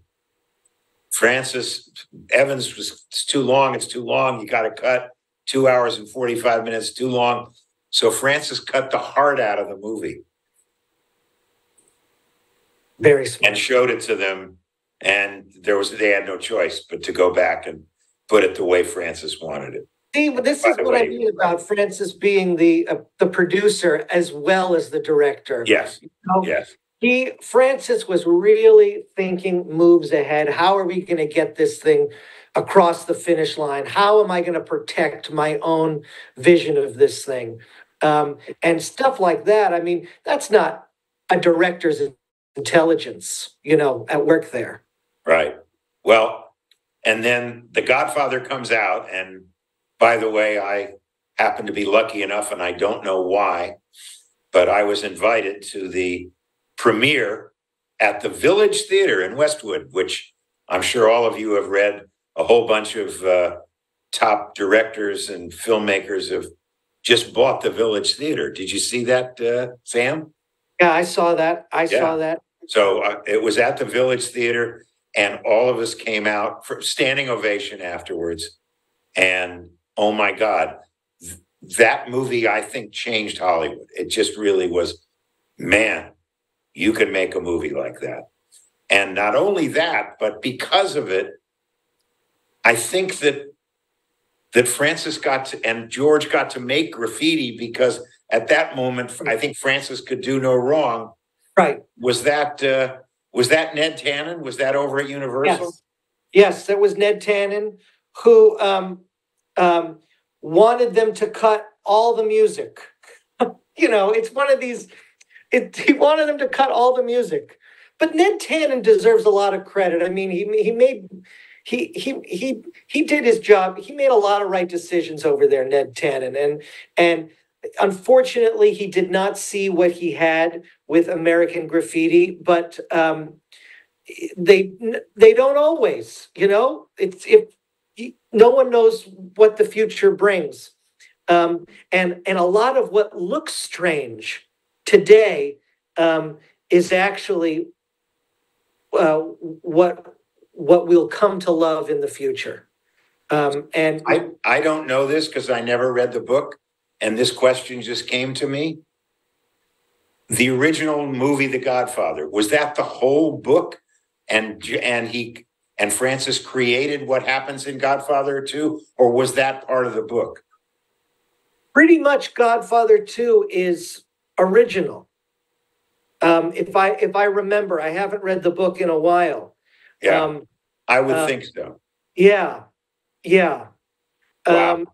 Speaker 3: Francis, Evans was, it's too long, it's too long, you gotta cut two hours and forty-five minutes, too long. So Francis cut the heart out of the movie
Speaker 4: very smart
Speaker 3: and showed it to them. And there was, they had no choice but to go back and put it the way Francis wanted it.
Speaker 4: See, but this
Speaker 3: By
Speaker 4: is
Speaker 3: the
Speaker 4: what I
Speaker 3: way-
Speaker 4: mean about Francis being the uh, the producer as well as the director.
Speaker 3: Yes, yes.
Speaker 4: He Francis was really thinking moves ahead. How are we going to get this thing across the finish line? How am I going to protect my own vision of this thing? Um, and stuff like that. I mean, that's not a director's intelligence, you know, at work there.
Speaker 3: Right. Well, and then The Godfather comes out, and by the way, I happen to be lucky enough, and I don't know why, but I was invited to the premiere at the Village Theater in Westwood, which I'm sure all of you have read. A whole bunch of uh, top directors and filmmakers have just bought the Village Theater. Did you see that, uh, Sam?
Speaker 4: Yeah, I saw that. I
Speaker 3: Yeah.
Speaker 4: saw that.
Speaker 3: So uh, it was at the Village Theater, and all of us came out for standing ovation afterwards. And oh my God, th- that movie I think changed Hollywood. It just really was, man, you can make a movie like that. And not only that, but because of it, I think that that Francis got to and George got to make graffiti because at that moment, I think Francis could do no wrong
Speaker 4: Right.
Speaker 3: was that, uh, was that Ned Tanen? Was that over at Universal?
Speaker 4: Yes. Yes, that was Ned Tanen who um, um, wanted them to cut all the music. you know, it's one of these. It, he wanted them to cut all the music, but Ned Tanen deserves a lot of credit. I mean, he he made he he he he did his job. He made a lot of right decisions over there, Ned Tanen, and and unfortunately, he did not see what he had with American Graffiti, but. Um, they they don't always you know it's if no one knows what the future brings um, and and a lot of what looks strange today um, is actually uh, what what we'll come to love in the future um, and
Speaker 3: I, I don't know this because I never read the book and this question just came to me. The original movie, The Godfather, was that the whole book? And, and he, and Francis created what happens in Godfather 2? Or was that part of the book?
Speaker 4: pretty much godfather 2 is original Um, if I, if I remember, I haven't read the book in a while.
Speaker 3: Yeah,
Speaker 4: Um,
Speaker 3: I would
Speaker 4: uh,
Speaker 3: think so.
Speaker 4: yeah, yeah.
Speaker 3: Wow.
Speaker 4: Um,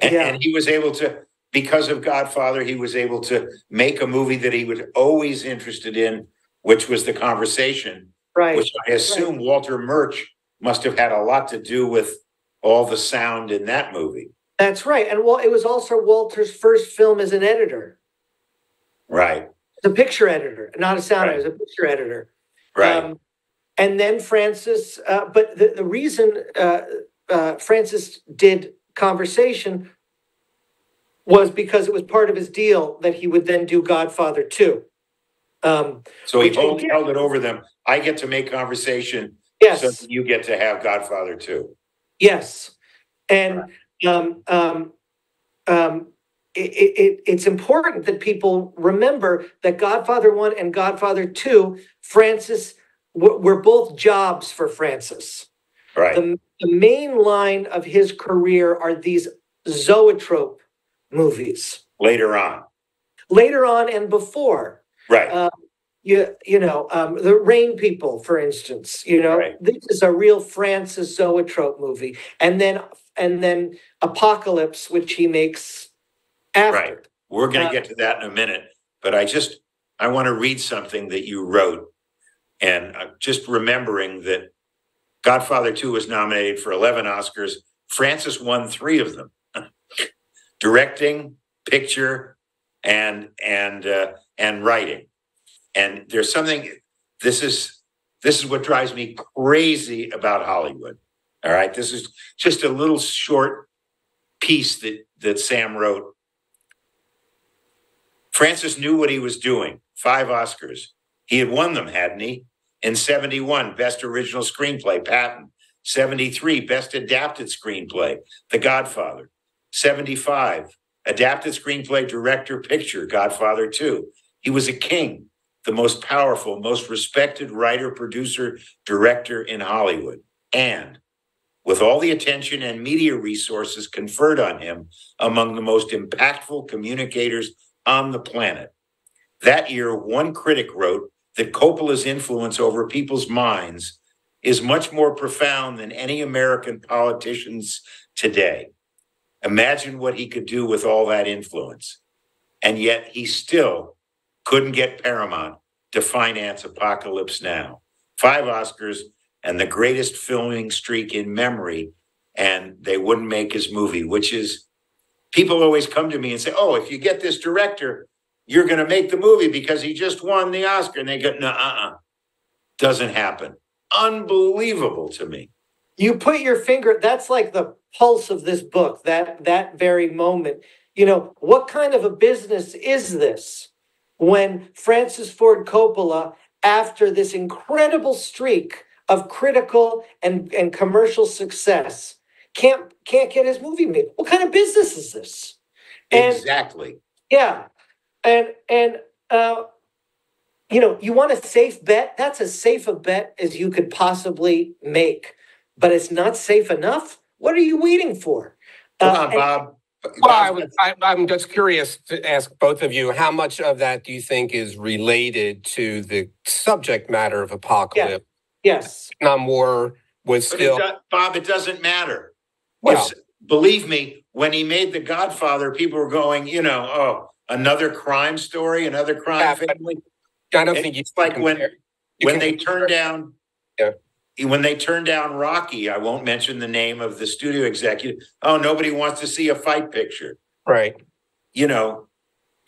Speaker 3: And,
Speaker 4: yeah.
Speaker 3: and he was able to, because of Godfather, he was able to make a movie that he was always interested in, which was The Conversation,
Speaker 4: right,
Speaker 3: which I assume Walter Murch must have had a lot to do with all the sound in that movie.
Speaker 4: that's right. And well, it was also Walter's first film as an editor,
Speaker 3: Right,
Speaker 4: the picture editor, not a sound,
Speaker 3: Right.
Speaker 4: editor, a picture editor.
Speaker 3: right.
Speaker 4: Um, and then Francis, uh, but the, the reason, uh, uh, Francis did conversation was because it was part of his deal that he would then do Godfather two. Um,
Speaker 3: So he
Speaker 4: which I
Speaker 3: held,
Speaker 4: did.
Speaker 3: held it over them. I get to make conversation, so
Speaker 4: yes,
Speaker 3: you get to have Godfather too.
Speaker 4: yes. And, um, um, um, it, it, it- it's important that people remember that Godfather one and Godfather two, Francis, were, were both jobs for Francis.
Speaker 3: Right,
Speaker 4: The, the main line of his career are these zoetrope movies.
Speaker 3: later on,
Speaker 4: Later on and before,
Speaker 3: right,
Speaker 4: uh, you, you know, um, the Rain People, for instance, you know,
Speaker 3: Right.
Speaker 4: this is a real Francis zoetrope movie. And then, and then Apocalypse, which he makes after.
Speaker 3: Right. We're gonna
Speaker 4: Uh,
Speaker 3: get to that in a minute, but I just, I want to read something that you wrote. And uh, just remembering that Godfather Two was nominated for eleven Oscars. Francis won three of them. Directing, picture, and, and, uh, and writing. And there's something, this is, this is what drives me crazy about Hollywood. All right, this is just a little short piece that, that Sam wrote Francis knew what he was doing. Five Oscars. He had won them, hadn't he? In 71, Best Original Screenplay, Patton. 73, Best Adapted Screenplay, The Godfather. 75, Adapted Screenplay, Director, Picture, Godfather 2. He was a king, the most powerful, most respected writer, producer, director in Hollywood. And with all the attention and media resources conferred on him, among the most impactful communicators on the planet. That year, one critic wrote that Coppola's influence over people's minds is much more profound than any American politician's today. Imagine what he could do with all that influence. And yet he still couldn't get Paramount to finance Apocalypse Now. Five Oscars and the greatest filming streak in memory, and they wouldn't make his movie, which is people always come to me and say, "Oh, if you get this director, you're going to make the movie because he just won the Oscar." And they go, "No, uh-uh. Doesn't happen." Unbelievable to me.
Speaker 4: You put your finger, that's like the pulse of this book, that, that very moment. You know, what kind of a business is this? When Francis Ford Coppola, after this incredible streak of critical and, and commercial success, can't, can't get his movie made. What kind of business is this? And
Speaker 3: exactly.
Speaker 4: yeah, and and uh, you know, you want a safe bet. That's as safe a bet as you could possibly make, but it's not safe enough. What are you waiting for?
Speaker 3: Come
Speaker 4: Uh,
Speaker 3: on, Bob.
Speaker 5: Well, I would, I, I'm just curious to ask both of you, how much of that do you think is related to the subject matter of Apocalypse?
Speaker 4: yes,
Speaker 5: Not more was
Speaker 3: But it
Speaker 5: still,
Speaker 3: do- Bob, it doesn't matter.
Speaker 5: well,
Speaker 3: If- believe me, when he made The Godfather, people were going, you know, oh, another crime story, another crime
Speaker 5: Yeah, but
Speaker 3: family.
Speaker 5: I don't think you.
Speaker 3: It's like
Speaker 5: can
Speaker 3: when-
Speaker 5: compare- you
Speaker 3: when
Speaker 5: can
Speaker 3: they
Speaker 5: compare-
Speaker 3: turned down
Speaker 5: Yeah.
Speaker 3: When they turned down Rocky, I won't mention the name of the studio executive. Oh, nobody wants to see a fight picture.
Speaker 5: Right.
Speaker 3: You know,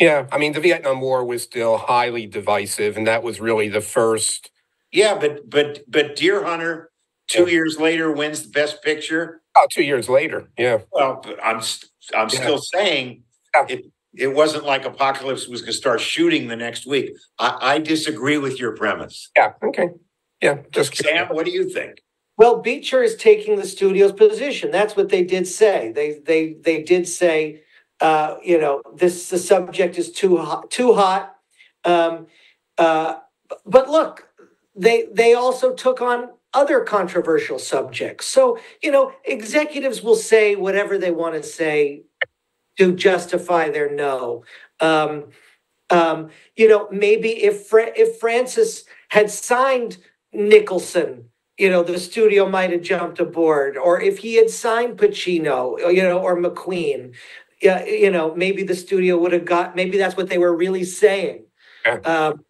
Speaker 5: Yeah, I mean, the Vietnam War was still highly divisive, and that was really the first.
Speaker 3: yeah, but but but Deer Hunter, two
Speaker 5: Yeah.
Speaker 3: years later, wins the best picture.
Speaker 5: Oh, two years later. Yeah.
Speaker 3: Well, but I'm I'm
Speaker 5: Yeah.
Speaker 3: still saying
Speaker 5: Yeah.
Speaker 3: it. It wasn't like Apocalypse was going to start shooting the next week. I, I disagree with your premise.
Speaker 5: Yeah. Okay. Yeah. Just
Speaker 3: Sam, what do you think?
Speaker 4: well, Beitcher is taking the studio's position. That's what they did say. They they they did say, uh, you know, this the subject is too hot, too hot. Um, uh, but look, they they also took on other controversial subjects. So you know, executives will say whatever they want to say to justify their no. Um, Um, you know, maybe if Fra- if Francis had signed Nicholson, you know, the studio might have jumped aboard, or if he had signed Pacino, you know, or McQueen, yeah, you know, maybe the studio would have got. Maybe that's what they were really saying.
Speaker 5: Yeah.
Speaker 4: Um,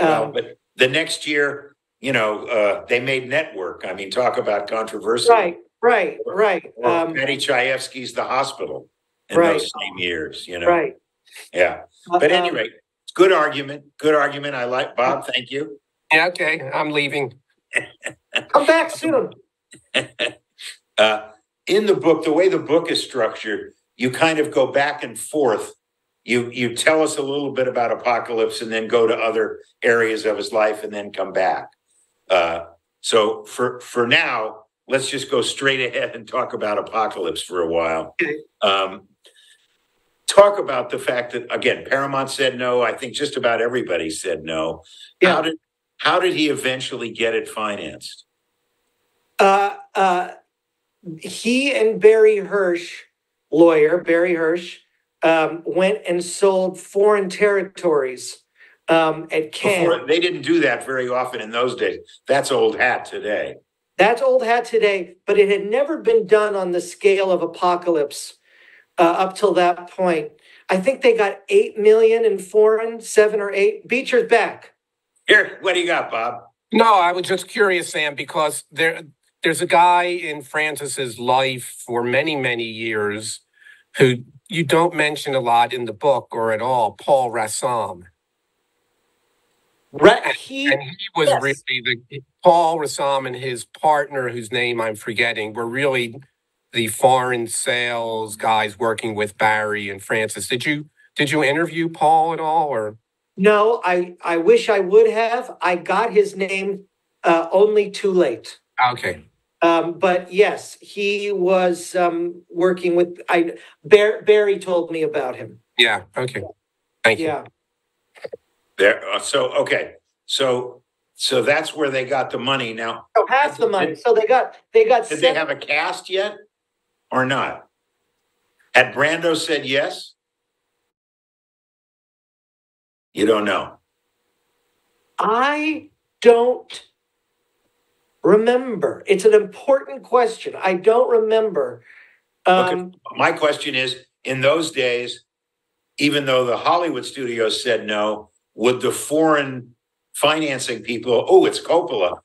Speaker 3: Well,
Speaker 4: um,
Speaker 3: but the next year, you know, uh, they made Network. I mean, talk about controversy.
Speaker 4: right, right, right,
Speaker 3: Or
Speaker 4: um,
Speaker 3: Paddy Chayefsky's The Hospital in
Speaker 4: Right.
Speaker 3: those same years, you know?
Speaker 4: right.
Speaker 3: Yeah, but
Speaker 4: Um,
Speaker 3: anyway, it's good argument, good argument. I like, Bob, thank you.
Speaker 5: Yeah, okay, I'm leaving.
Speaker 4: Come back soon.
Speaker 3: Uh, in the book, the way the book is structured, you kind of go back and forth. You, you tell us a little bit about Apocalypse and then go to other areas of his life and then come back. Uh, so for, for now, let's just go straight ahead and talk about Apocalypse for a while. Um, talk about the fact that, again, Paramount said no. I think just about everybody said no. How
Speaker 4: Yeah.
Speaker 3: did, how did he eventually get it financed?
Speaker 4: Uh, uh, he and Barry Hirsch, lawyer Barry Hirsch, um, went and sold foreign territories um, at Cannes.
Speaker 3: Before, they didn't do that very often in those days. That's old hat today.
Speaker 4: That's old hat today, but it had never been done on the scale of Apocalypse uh, up till that point. I think they got eight million in foreign, seven or eight. Beitcher's back.
Speaker 3: Here, what do you got, Bob?
Speaker 5: No, I was just curious, Sam, because there there's a guy in Francis's life for many, many years who you don't mention a lot in the book or at all, Paul Rassam.
Speaker 4: Right, he
Speaker 5: And he was
Speaker 4: Yes.
Speaker 5: really the Paul Rassam and his partner, whose name I'm forgetting, were really the foreign sales guys working with Barry and Francis. Did you did you interview Paul at all or
Speaker 4: no, I I wish I would have. I got his name uh, only too late.
Speaker 5: okay.
Speaker 4: Um, but yes, he was um, working with I Bar- Barry told me about him.
Speaker 5: Yeah, okay. Thank you.
Speaker 4: Yeah.
Speaker 3: There, uh, so, okay, so, so that's where they got the money. Now,
Speaker 4: So half the money. So they got they got
Speaker 3: did they have a cast yet or not? Had Brando said yes? You don't know.
Speaker 4: I don't remember. It's an important question. I don't remember. Um,
Speaker 3: My question is, in those days, even though the Hollywood studios said no, would the foreign financing people, oh, it's Coppola.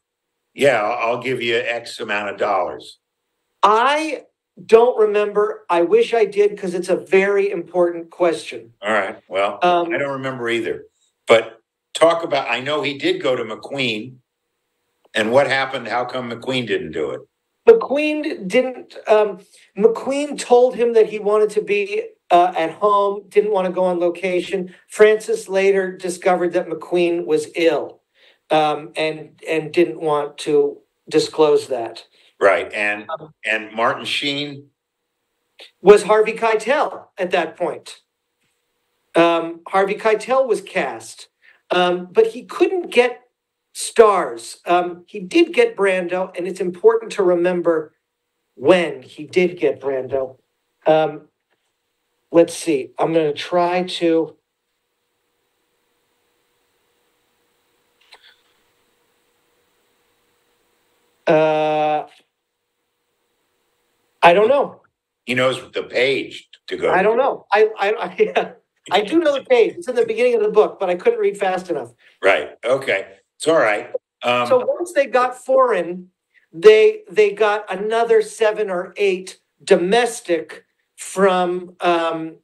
Speaker 3: Yeah, I'll give you X amount of dollars.
Speaker 4: I don't remember. I wish I did because it's a very important question.
Speaker 3: All right, well,
Speaker 4: Um,
Speaker 3: I don't remember either. But talk about, I know he did go to McQueen. And what happened? How come McQueen didn't do it?
Speaker 4: McQueen didn't. Um, McQueen told him that he wanted to be uh, at home, didn't want to go on location. Francis later discovered that McQueen was ill, um, and and didn't want to disclose that.
Speaker 3: Right, and, and Martin Sheen,
Speaker 4: Was Harvey Keitel at that point? Um, Harvey Keitel was cast, um, but he couldn't get stars. Um, he did get Brando, and it's important to remember when he did get Brando. Um, let's see. I'm going to try to. Uh, I don't know.
Speaker 3: he knows the page to go.
Speaker 4: I don't know. I I I, I do know the page. It's in the beginning of the book, but I couldn't read fast enough.
Speaker 3: Right, okay, it's all right.
Speaker 4: So
Speaker 3: Um,
Speaker 4: once they got foreign, they they got another seven or eight domestic from um,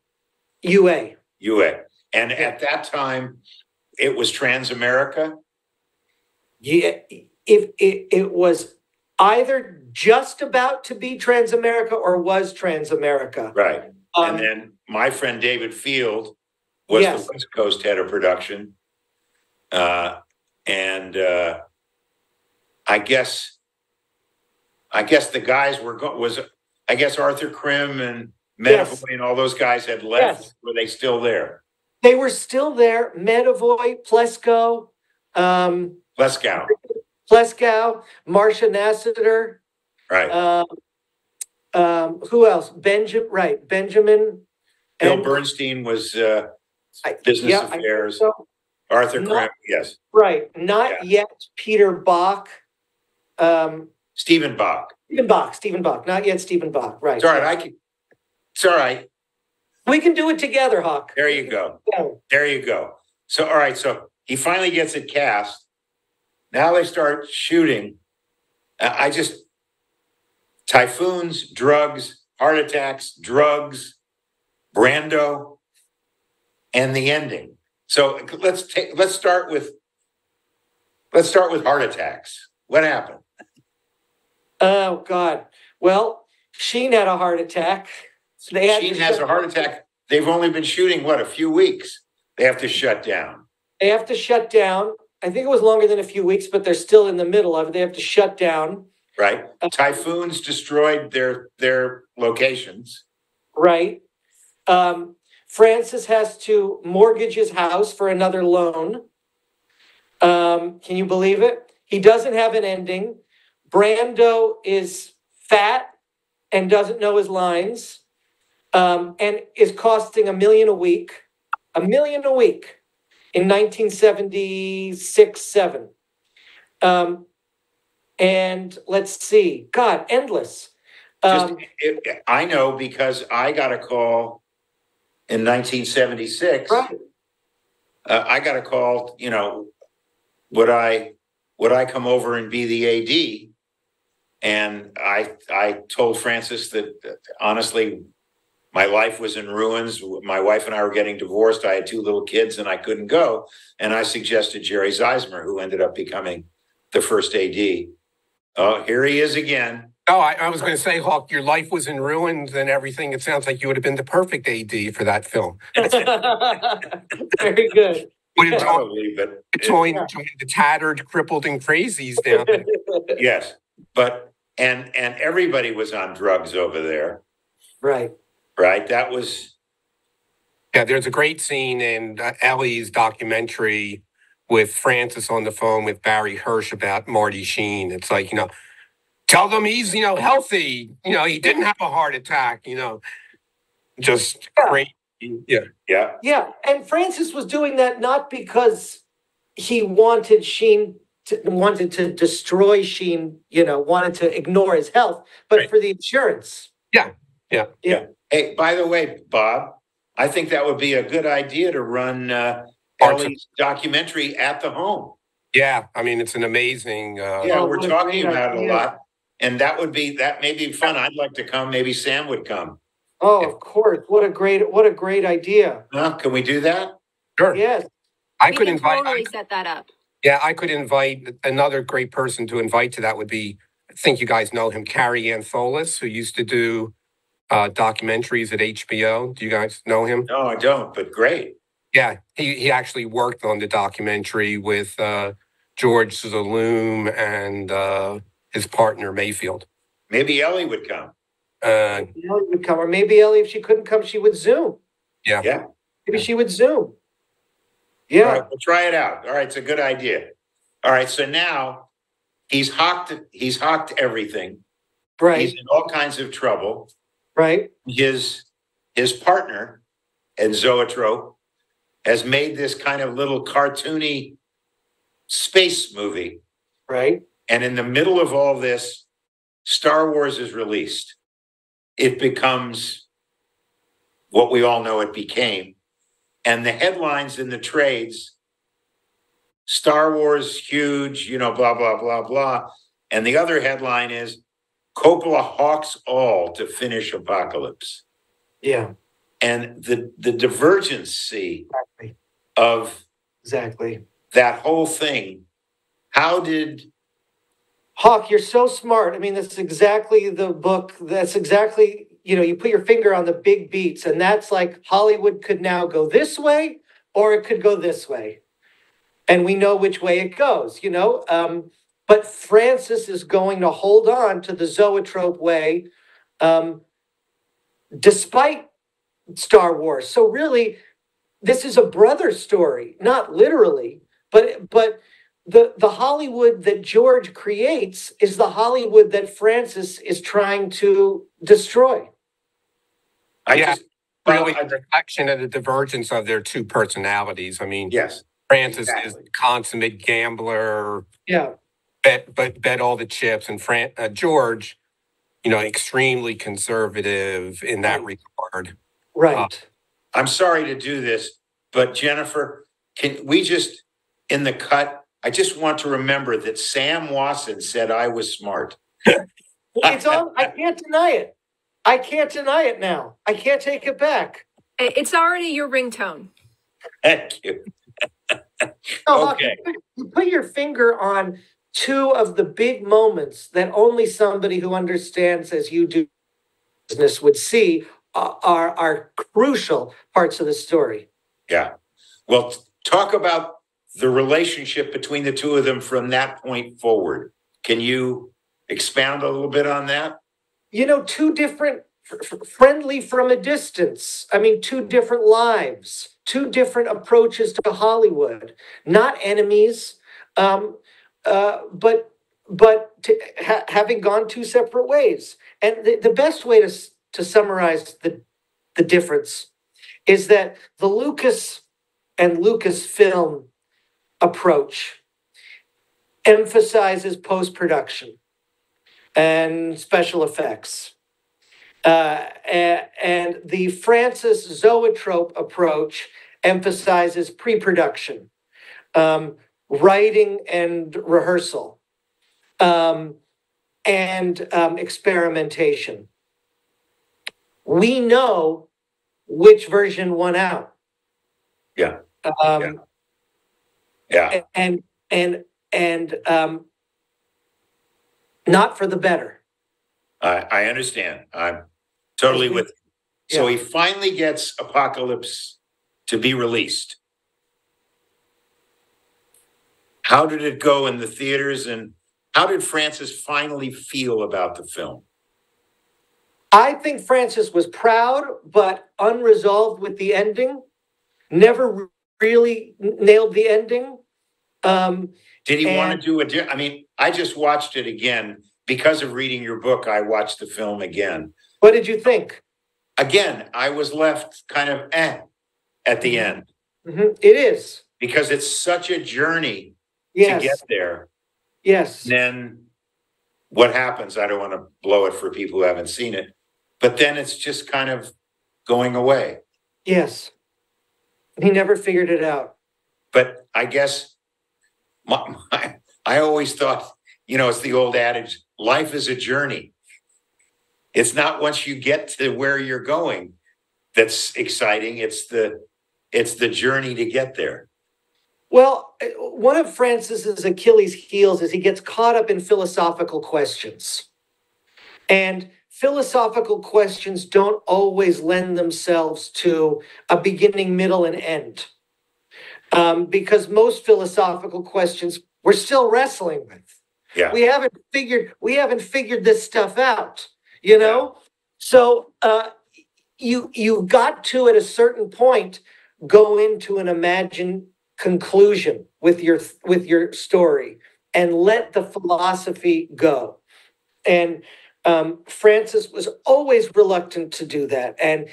Speaker 4: UA.
Speaker 3: UA, and at that time, it was Transamerica?
Speaker 4: Yeah, if it, it was either just about to be Transamerica or was Transamerica.
Speaker 3: Right,
Speaker 4: Um,
Speaker 3: and then my friend David Field was
Speaker 4: Yes.
Speaker 3: the West Coast head of production. Uh, and, uh, I guess, I guess the guys were, go- was, I guess Arthur Krim and
Speaker 4: Yes.
Speaker 3: And all those guys had left,
Speaker 4: Yes.
Speaker 3: were they still there?
Speaker 4: they were still there. Medavoy, Pleskow, um,
Speaker 3: Leskow,
Speaker 4: Pleskow, Marcia Nasatir,
Speaker 3: right,
Speaker 4: um, um, who else? Benjamin, right, Benjamin.
Speaker 3: Bill
Speaker 4: and-
Speaker 3: Bernstein was, uh,
Speaker 4: I-
Speaker 3: business
Speaker 4: yeah,
Speaker 3: affairs,
Speaker 4: So,
Speaker 3: Arthur. Krim, yes,
Speaker 4: right, not yet Peter Bach. Um,
Speaker 3: Stephen Bach.
Speaker 4: Stephen Bach, Stephen Bach, not yet Stephen Bach, right.
Speaker 3: It's all right, I can, it's all right,
Speaker 4: We can do it together, Hawk.
Speaker 3: there you go.
Speaker 4: Yeah.
Speaker 3: There you go. So, all right, so he finally gets it cast. Now they start shooting. I just typhoons, drugs, heart attacks, drugs, Brando, and the ending. So let's take let's start with let's start with heart attacks. What happened?
Speaker 4: Oh, God. Well, Sheen had a heart attack. They had
Speaker 3: Sheen has a heart attack. They've only been shooting what a few weeks. They have to shut down.
Speaker 4: They have to shut down. I think it was longer than a few weeks, but they're still in the middle of it. They have to shut down,
Speaker 3: right? Typhoons destroyed their their locations.
Speaker 4: right? Um, Francis has to mortgage his house for another loan. Um, can you believe it? He doesn't have an ending. Brando is fat and doesn't know his lines, um, and is costing a million a week, a million a week in 1976 7. Um, and let's see, God, endless.
Speaker 3: Just,
Speaker 4: Um,
Speaker 3: it, I know because I got a call in 1976.
Speaker 4: right.
Speaker 3: Uh, I got a call. You know, would I would I come over and be the AD? And I I told Francis that honestly, my life was in ruins. My wife and I were getting divorced. I had two little kids, and I couldn't go. And I suggested Jerry Ziesmer, who ended up becoming the first AD. Oh, here he is again.
Speaker 5: Oh, I, I was going to say, Hawk, your life was in ruins and everything. It sounds like you would have been the perfect AD for that film.
Speaker 4: Very good.
Speaker 5: Would have joined,
Speaker 3: Probably, but it-
Speaker 5: joined, joined the tattered, crippled, and crazies down there.
Speaker 3: yes, but and and everybody was on drugs over there,
Speaker 4: Right.
Speaker 3: Right? That was
Speaker 5: Yeah, there's a great scene in uh, Ellie's documentary with Francis on the phone with Barry Hirsch about Marty Sheen. It's like, you know, tell them he's, you know, healthy. You know, he didn't have a heart attack, you know, just
Speaker 4: Yeah.
Speaker 5: great. Yeah.
Speaker 3: yeah.
Speaker 4: Yeah, and Francis was doing that not because he wanted Sheen to, wanted to destroy Sheen, you know, wanted to ignore his health, but
Speaker 5: Right.
Speaker 4: for the insurance.
Speaker 3: Hey, by the way, Bob, I think that would be a good idea to run uh,
Speaker 5: Parts
Speaker 3: Ellie's documentary at the home.
Speaker 5: Yeah. I mean, it's an amazing, uh,
Speaker 3: Yeah,
Speaker 4: Oh,
Speaker 3: we're talking about it a lot, and that would be that may be fun. I'd like to come. Maybe Sam would come.
Speaker 4: Oh, of course. What a great what a great idea.
Speaker 3: Huh? Can we do that?
Speaker 5: sure.
Speaker 4: Yes.
Speaker 5: I
Speaker 1: We
Speaker 5: could
Speaker 1: can
Speaker 5: invite, I
Speaker 1: set that up.
Speaker 5: Yeah, I could invite another great person to invite to that would be, I think you guys know him, Kary Antholis, who used to do uh, documentaries at HBO. Do you guys know him?
Speaker 3: No, I don't. But great.
Speaker 5: Yeah, he, he actually worked on the documentary with uh, George Zaloom and uh, his partner Mayfield.
Speaker 3: Maybe Ellie would come.
Speaker 5: Uh,
Speaker 4: Ellie would come, or maybe Ellie, if she couldn't come, she would Zoom.
Speaker 5: Yeah.
Speaker 3: Yeah.
Speaker 4: Maybe she would Zoom. Yeah.
Speaker 3: right, we'll try it out. All right, it's a good idea. All right, so now he's hawked. He's hawked everything.
Speaker 4: Right.
Speaker 3: He's in all kinds of trouble.
Speaker 4: Right.
Speaker 3: his his partner and Zoetrope has made this kind of little cartoony space movie.
Speaker 4: Right.
Speaker 3: And in the middle of all this, Star Wars is released. It becomes what we all know it became. And the headlines in the trades Star Wars huge, you know, blah, blah, blah, blah. And the other headline is Coppola hawks all to finish Apocalypse
Speaker 4: Yeah.
Speaker 3: and the the divergency
Speaker 4: Exactly.
Speaker 3: of
Speaker 4: Exactly.
Speaker 3: that whole thing how did
Speaker 4: Hawk, you're so smart. I mean, that's exactly the book. That's exactly, you know, you put your finger on the big beats, and that's like Hollywood could now go this way or it could go this way. And we know which way it goes, you know? Um, but Francis is going to hold on to the zoetrope way um, despite Star Wars. So, really, this is a brother story, not literally, but, but, the the Hollywood that George creates is the Hollywood that Francis is trying to destroy.
Speaker 3: i
Speaker 5: Yeah.
Speaker 3: just
Speaker 5: really a reflection of the divergence of their two personalities. I mean,
Speaker 3: Yes,
Speaker 5: Francis is
Speaker 3: exactly.
Speaker 5: consummate gambler,
Speaker 4: Yeah,
Speaker 5: bet but bet all the chips, and Fran uh, George, you know, extremely conservative in that regard.
Speaker 4: right.
Speaker 3: I'm sorry to do this, but Jennifer, can we just, in the cut, I just want to remember that Sam Wasson said I was smart.
Speaker 4: It's all, I can't deny it. I can't deny it now. I can't take it back.
Speaker 1: I- It's already your ringtone.
Speaker 3: Thank you.
Speaker 4: No, Hawk,
Speaker 3: Okay.
Speaker 4: you put- You put your finger on two of the big moments that only somebody who understands as you do business would see are, are crucial parts of the story.
Speaker 3: Yeah. Well, talk about the relationship between the two of them from that point forward. Can you expound a little bit on that?
Speaker 4: You know, two different, friendly from a distance. I mean, two different lives, two different approaches to Hollywood, not enemies, um, uh, but but to, ha- having gone two separate ways. And the, the best way to to summarize the the difference is that the Lucas and Lucasfilm approach emphasizes post production and special effects. Uh, and the Francis Zoetrope approach emphasizes pre production, um, writing and rehearsal, um, and um, experimentation. We know which version won out.
Speaker 3: Yeah.
Speaker 4: Um,
Speaker 3: Yeah.
Speaker 4: and and and um, not for the better.
Speaker 3: I, I understand. I'm totally with. you. So he finally gets Apocalypse to be released. How did it go in the theaters and how did Francis finally feel about the film?
Speaker 4: I think Francis was proud but unresolved with the ending. Never really nailed the ending. Um,
Speaker 3: Did he want to do a, di- I mean, I just watched it again because of reading your book. I watched the film again.
Speaker 4: what did you think?
Speaker 3: Again, I was left kind of eh at the end
Speaker 4: Mhm, It is.
Speaker 3: because it's such a journey to get there.
Speaker 4: Yes.
Speaker 3: then what happens? I don't want to blow it for people who haven't seen it, but then it's just kind of going away.
Speaker 4: Yes. He never figured it out.
Speaker 3: But I guess my, my, I always thought, you know, it's the old adage life is a journey. It's not once you get to where you're going that's exciting. It's the it's the journey to get there.
Speaker 4: Well, uh, one of Francis's Achilles' heels is he gets caught up in philosophical questions. And philosophical questions don't always lend themselves to a beginning, middle, and end. Um, because most philosophical questions we're still wrestling with.
Speaker 3: Yeah.
Speaker 4: We haven't figured we haven't figured this stuff out, you know? So uh you you got to at a certain point go into an imagined conclusion with your with your story and let the philosophy go. And um, Francis was always reluctant to do that and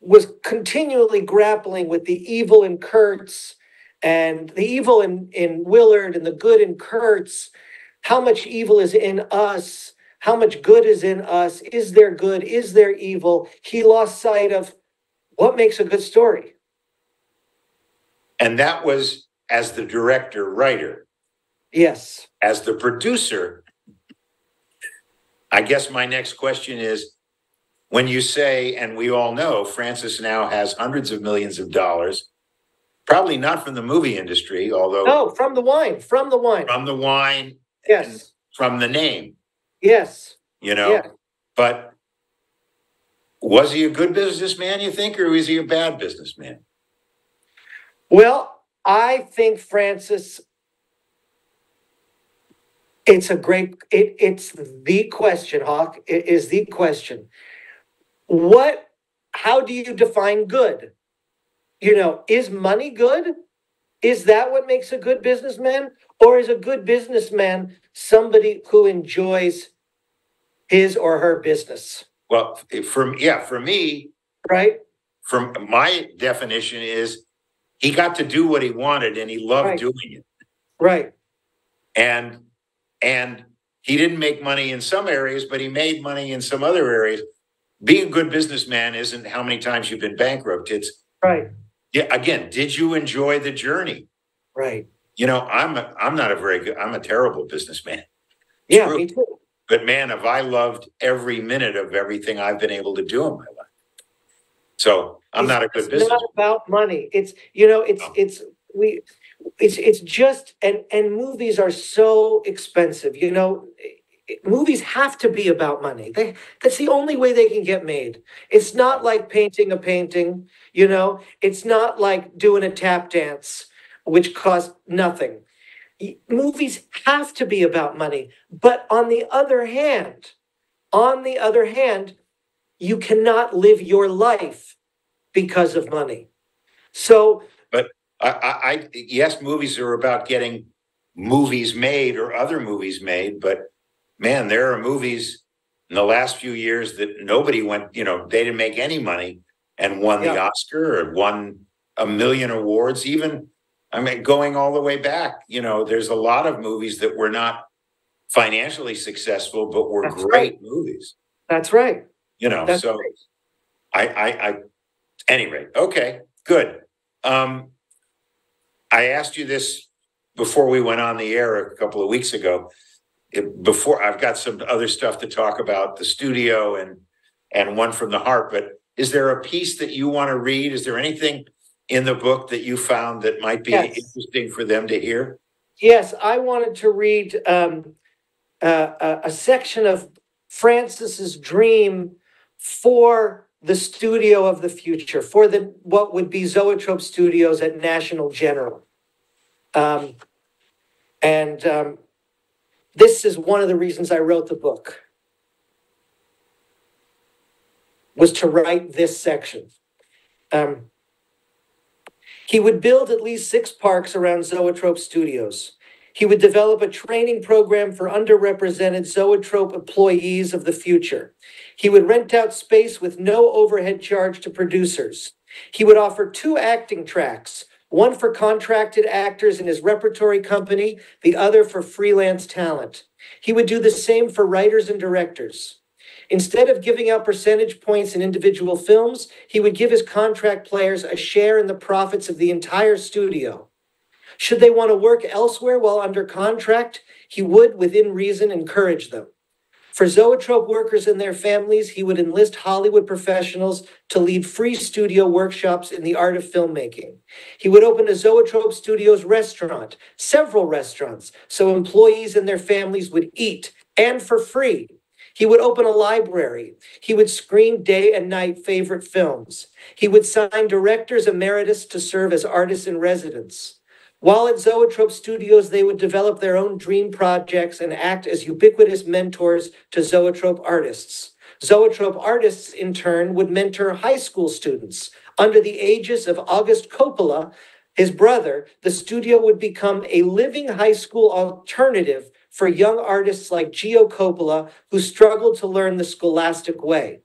Speaker 4: was continually grappling with the evil in Kurtz and the evil in, in Willard and the good in Kurtz. How much evil is in us? How much good is in us? Is there good? Is there evil? He lost sight of what makes a good story.
Speaker 3: And that was as the director writer.
Speaker 4: Yes.
Speaker 3: as the producer, I guess my next question is, when you say, and we all know, Francis now has hundreds of millions of dollars, probably not from the movie industry, although
Speaker 4: No, from the wine, from the wine.
Speaker 3: from the wine,
Speaker 4: Yes.
Speaker 3: from the name,
Speaker 4: Yes.
Speaker 3: you know,
Speaker 4: Yeah.
Speaker 3: but was he a good businessman, you think, or was he a bad businessman?
Speaker 4: Well, I think Francis. It's a great. It, it's the question, Hawk. It is the question. What? How do you define good? You know, is money good? Is that what makes a good businessman, or is a good businessman somebody who enjoys his or her business?
Speaker 3: Well, for yeah, for me,
Speaker 4: Right?
Speaker 3: from my definition is he got to do what he wanted and he loved
Speaker 4: Right.
Speaker 3: doing it.
Speaker 4: Right,
Speaker 3: And, and he didn't make money in some areas, but he made money in some other areas. Being a good businessman isn't how many times you've been bankrupt. It's,
Speaker 4: right,
Speaker 3: yeah, again, did you enjoy the journey?
Speaker 4: right.
Speaker 3: You know, I'm, a- I'm not a very good, I'm a terrible businessman.
Speaker 4: Yeah,
Speaker 3: True.
Speaker 4: me too.
Speaker 3: But man, have I loved every minute of everything I've been able to do in my life. So I'm not a good
Speaker 4: It's
Speaker 3: business.
Speaker 4: not about money. It's, you know, it's,
Speaker 3: No.
Speaker 4: it's, we, it's, it's just, and, and movies are so expensive, you know? Movies have to be about money. They, that's the only way they can get made. It's not like painting a painting, you know? It's not like doing a tap dance, which costs nothing. Movies have to be about money. But on the other hand, on the other hand, you cannot live your life because of money. So,
Speaker 3: I, I, I, yes, movies are about getting movies made or other movies made, but man, there are movies in the last few years that nobody went, you know, they didn't make any money and won the Oscar or won a million awards, even, I mean, going all the way back, you know, there's a lot of movies that were not financially successful, but were
Speaker 4: That's
Speaker 3: great movies,
Speaker 4: that's right.
Speaker 3: You know,
Speaker 4: That's
Speaker 3: so. I, I, I, any rate, okay, good. Um, I asked you this before we went on the air a couple of weeks ago. It- before, I've got some other stuff to talk about, the studio and, and one from the heart, but is there a piece that you want to read? Is there anything in the book that you found that might be
Speaker 4: Yes.
Speaker 3: interesting for them to hear?
Speaker 4: Yes, I wanted to read um, uh, a, a section of Francis's dream for the studio of the future, for the what would be Zoetrope Studios at National General. Um, and um, this is one of the reasons I wrote the book. Was to write this section. Um, he would build at least six parks around Zoetrope Studios. He would develop a training program for underrepresented Zoetrope employees of the future. He would rent out space with no overhead charge to producers. He would offer two acting tracks, one for contracted actors in his repertory company, the other for freelance talent. He would do the same for writers and directors. Instead of giving out percentage points in individual films, he would give his contract players a share in the profits of the entire studio. Should they want to work elsewhere while under contract, he would, within reason, encourage them. For Zoetrope workers and their families, he would enlist Hollywood professionals to lead free studio workshops in the art of filmmaking. He would open a Zoetrope Studios restaurant, several restaurants, so employees and their families would eat and for free. He would open a library. He would screen day and night favorite films. He would sign directors emeritus to serve as artists in residence. While at Zoetrope Studios, they would develop their own dream projects and act as ubiquitous mentors to Zoetrope artists. Zoetrope artists, in turn, would mentor high school students. Under the aegis of August Coppola, his brother, the studio would become a living high school alternative for young artists like Gio Coppola, who struggled to learn the scholastic way.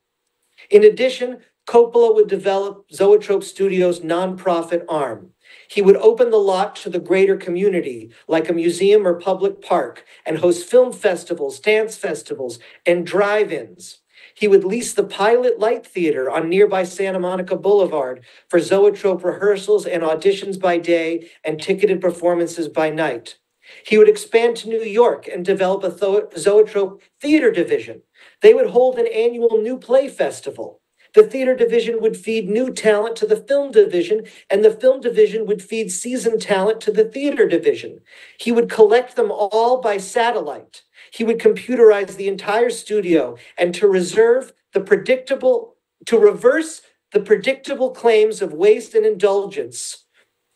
Speaker 4: In addition, Coppola would develop Zoetrope Studios' nonprofit arm. He would open the lot to the greater community, like a museum or public park, and host film festivals, dance festivals, and drive ins. He would lease the Pilot Light Theater on nearby Santa Monica Boulevard for Zoetrope rehearsals and auditions by day and ticketed performances by night. He would expand to New York and develop a Zoetrope theater division. They would hold an annual new play festival. The theater division would feed new talent to the film division, and the film division would feed seasoned talent to the theater division. He would collect them all by satellite. He would computerize the entire studio and to reserve the predictable, to reverse the predictable claims of waste and indulgence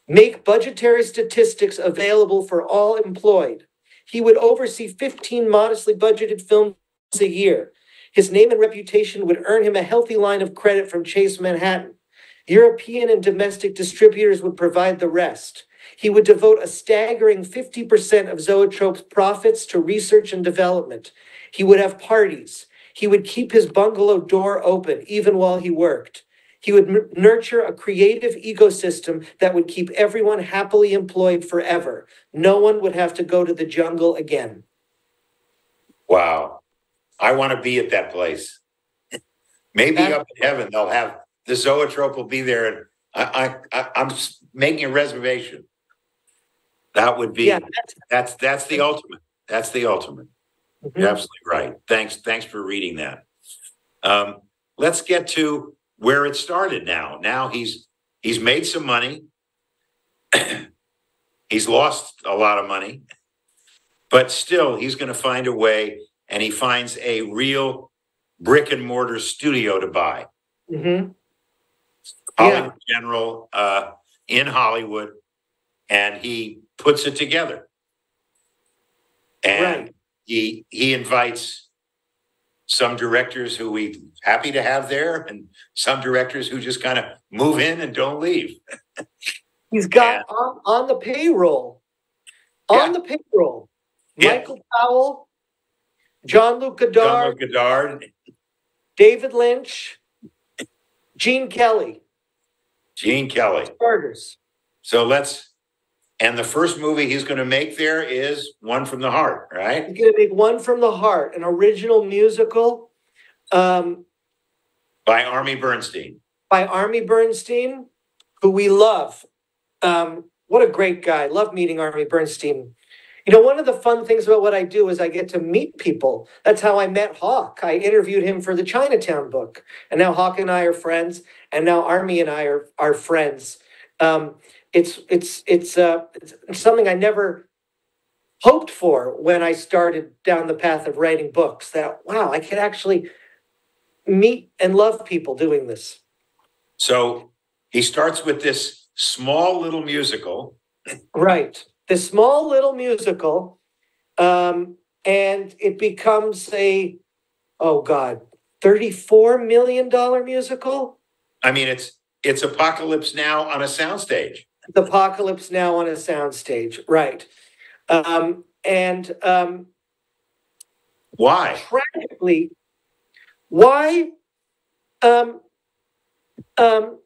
Speaker 4: make budgetary statistics available for all employed. He would oversee 15 modestly budgeted films a year. His name and reputation would earn him a healthy line of credit from Chase Manhattan. European and domestic distributors would provide the rest. He would devote a staggering 50% of Zoetrope's profits to research and development. He would have parties. He would keep his bungalow door open even while he worked. He would nurture a creative ecosystem that would keep everyone happily employed forever. No one would have to go to the jungle again.
Speaker 3: Wow. I want to be at that place. Maybe up in heaven, they'll have, the zoetrope will be there and I, I, I, I'm making a reservation. That would be,
Speaker 4: Yeah, that's,
Speaker 3: that's, the ultimate. That's the ultimate. You're
Speaker 4: Mhm.
Speaker 3: absolutely right. Thanks, thanks for reading that. Um, let's get to where it started now. Now he's, he's made some money. He's lost a lot of money. But still, he's gonna find a way and he finds a real brick and mortar studio to buy.
Speaker 4: Mhm.
Speaker 3: Hollywood General, uh, in Hollywood. And he puts it together. And
Speaker 4: Right.
Speaker 3: he, he invites some directors who we happy to have there and some directors who just kind of move in and don't leave.
Speaker 4: He's got on, on the payroll,
Speaker 3: Yeah.
Speaker 4: on the payroll,
Speaker 3: Yeah.
Speaker 4: Michael Powell, Jean-Luc
Speaker 3: John
Speaker 4: Godard, David Lynch, Gene Kelly,
Speaker 3: Gene Kelly.
Speaker 4: starters.
Speaker 3: So let's, and the first movie he's gonna make there is One from the Heart, right?
Speaker 4: He's gonna make one from the heart, an original musical um,
Speaker 3: By Army Bernstein.
Speaker 4: by Army Bernstein, who we love. Um, what a great guy. Love meeting Army Bernstein. You know, one of the fun things about what I do is I get to meet people. That's how I met Hawk. I interviewed him for the Chinatown book. And now Hawk and I are friends, and now Army and I are, are friends. Um, it's it's it's uh it's something I never hoped for when I started down the path of writing books. That wow, I could actually meet and love people doing this.
Speaker 3: So he starts with this small little musical.
Speaker 4: Right. This small little musical, um, and it becomes a, oh God, $34 million musical?
Speaker 3: I mean, it's, it's Apocalypse Now on a soundstage.
Speaker 4: The Apocalypse Now on a soundstage, right. Um, and um,
Speaker 3: Why?
Speaker 4: tragically, why? Um, um,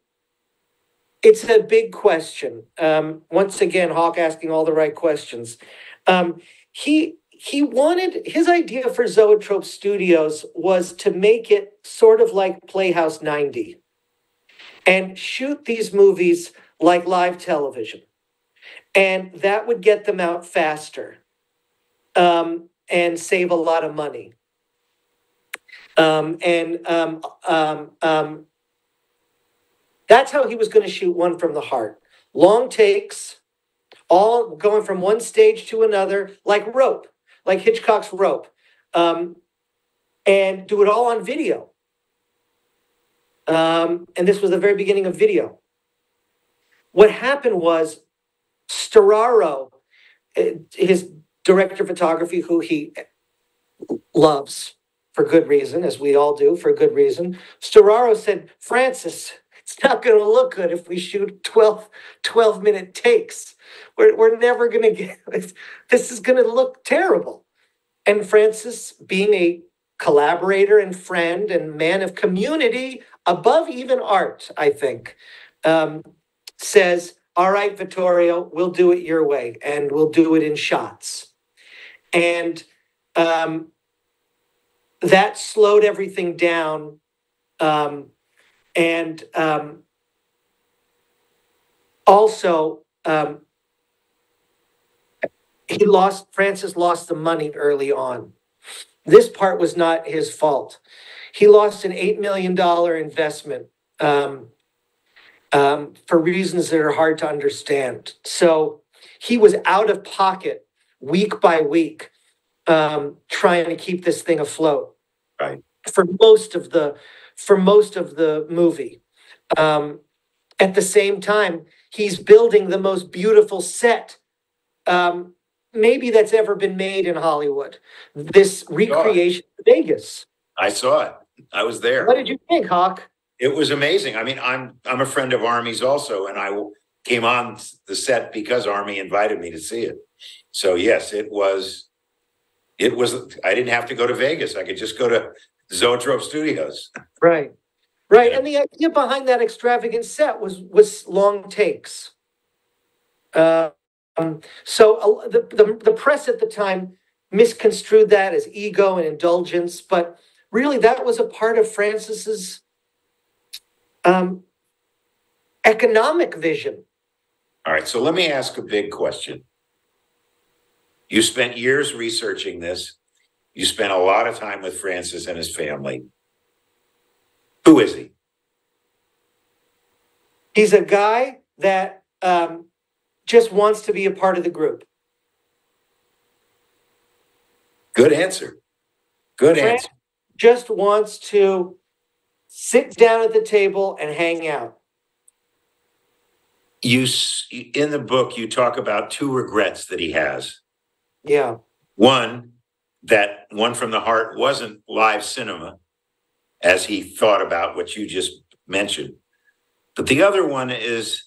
Speaker 4: it's a big question. Um, once again, Hawk asking all the right questions. Um, he he wanted his idea for Zoetrope Studios was to make it sort of like Playhouse 90 and shoot these movies like live television. And that would get them out faster um, and save a lot of money. Um, and um, um, um, that's how he was going to shoot one from the heart. Long takes, all going from one stage to another, like rope, like Hitchcock's rope, um, and do it all on video. Um, and this was the very beginning of video. What happened was Storaro, eh, his director of photography, who he loves for good reason, as we all do for good reason, Storaro said, Francis, it's not going to look good if we shoot 12, 12 minute takes. We're, we're never going to get this is going to look terrible. And Francis, being a collaborator and friend and man of community above even art, I think, um, says, All right, Vittorio, we'll do it your way and we'll do it in shots. And um, that slowed everything down. Um, and um, also, um, he lost, Francis lost the money early on. This part was not his fault. He lost an $8 million investment um, um, for reasons that are hard to understand. So he was out of pocket week by week um, trying to keep this thing afloat.
Speaker 3: Right.
Speaker 4: For most of the for most of the movie. Um, at the same time, he's building the most beautiful set um, maybe that's ever been made in Hollywood. This recreation of Vegas.
Speaker 3: I saw it. I was there.
Speaker 4: What did you think, Hawk?
Speaker 3: It was amazing. I mean, I'm, I'm a friend of Army's also, and I came on the set because Army invited me to see it. So yes, it was, it was, I didn't have to go to Vegas. I could just go to Zoetrope Studios.
Speaker 4: Right. Right, and the idea behind that extravagant set was, was long takes. Uh, Um, so uh, the, the, the press at the time misconstrued that as ego and indulgence, but really that was a part of Francis's um, economic vision.
Speaker 3: All right, so let me ask a big question. You spent years researching this. You spent a lot of time with Francis and his family. Who is he?
Speaker 4: He's a guy that um, just wants to be a part of the group.
Speaker 3: Good answer. Good
Speaker 4: Fran-
Speaker 3: answer.
Speaker 4: Just wants to sit down at the table and hang out.
Speaker 3: You, in the book, you talk about two regrets that he has.
Speaker 4: Yeah.
Speaker 3: One, that one from the heart wasn't live cinema, as he thought about what you just mentioned. But the other one is,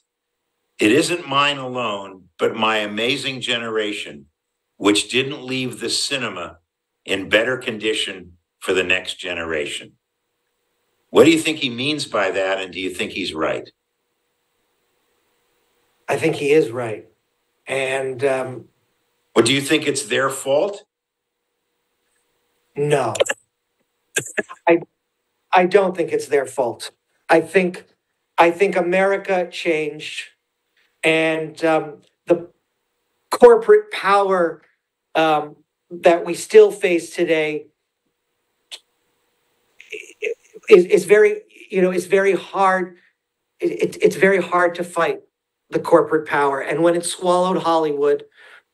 Speaker 3: it isn't mine alone, but my amazing generation, which didn't leave the cinema in better condition for the next generation. What do you think he means by that? And do you think he's right?
Speaker 4: I think he is right. And um,
Speaker 3: do you think it's their fault?
Speaker 4: No, I, I don't think it's their fault. I think, I think America changed and um, the corporate power um, that we still face today is, is very, you know, it's very hard. It, it, it's very hard to fight the corporate power. And when it swallowed Hollywood,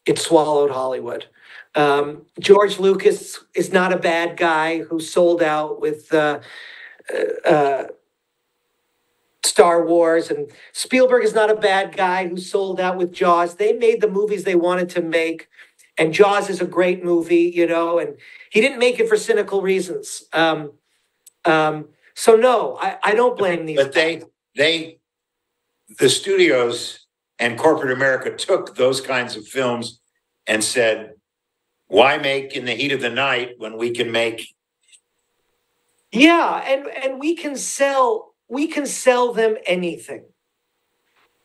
Speaker 4: it swallowed Hollywood. Um, George Lucas is not a bad guy who sold out with uh, uh, uh, Star Wars, and Spielberg is not a bad guy who sold out with Jaws. They made the movies they wanted to make, and Jaws is a great movie, you know, and he didn't make it for cynical reasons. Um, um, so no, I, I don't blame these.
Speaker 3: But they, they, the studios and corporate America took those kinds of films and said, why make in the heat of the night when we can make,
Speaker 4: Yeah, and and we can sell we can sell them anything.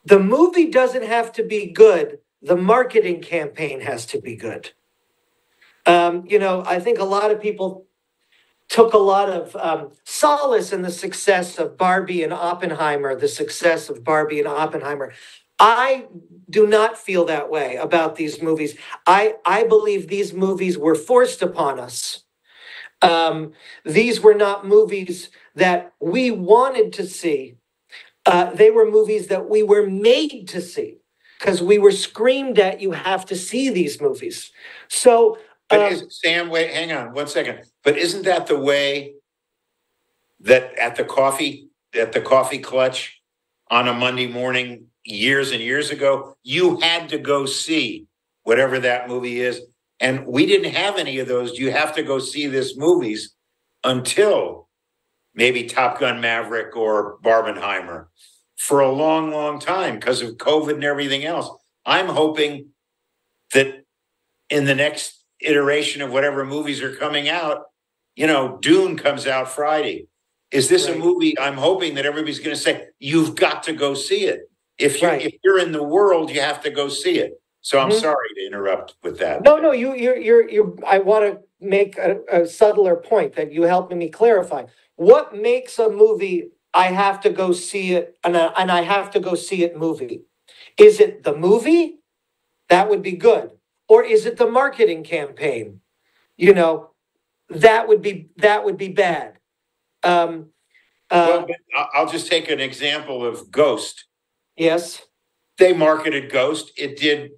Speaker 4: The movie doesn't have to be good. The marketing campaign has to be good. Um, you know, I think a lot of people took a lot of um, solace in the success of Barbie and Oppenheimer, the success of Barbie and Oppenheimer. I do not feel that way about these movies. I I believe these movies were forced upon us. Um, these were not movies that we wanted to see. Uh, they were movies that we were made to see because we were screamed at, you have to see these movies. So,
Speaker 3: but
Speaker 4: um,
Speaker 3: is, Sam, wait, hang on one second. But isn't that the way that at the coffee, at the coffee clutch on a Monday morning, years and years ago, you had to go see whatever that movie is. And we didn't have any of those. You have to go see this movies until maybe Top Gun Maverick or Barbenheimer for a long, long time because of COVID and everything else. I'm hoping that in the next iteration of whatever movies are coming out, you know, Dune comes out Friday. Is this a movie? I'm hoping that everybody's going to say, you've got to go see it. If you
Speaker 4: Right.
Speaker 3: if you're in the world, you have to go see it. So I'm
Speaker 4: Mhm.
Speaker 3: sorry to interrupt with that.
Speaker 4: no, no, you, you're, you're, you. I want to make a, a subtler point that you helped me clarify. What makes a movie? I have to go see it, and I, and I have to go see it. Movie, is it the movie? That would be good, or is it the marketing campaign? You know, that would be that would be bad. Um,
Speaker 3: Well,
Speaker 4: uh,
Speaker 3: I- I'll just take an example of Ghost.
Speaker 4: Yes,
Speaker 3: They marketed Ghost. It did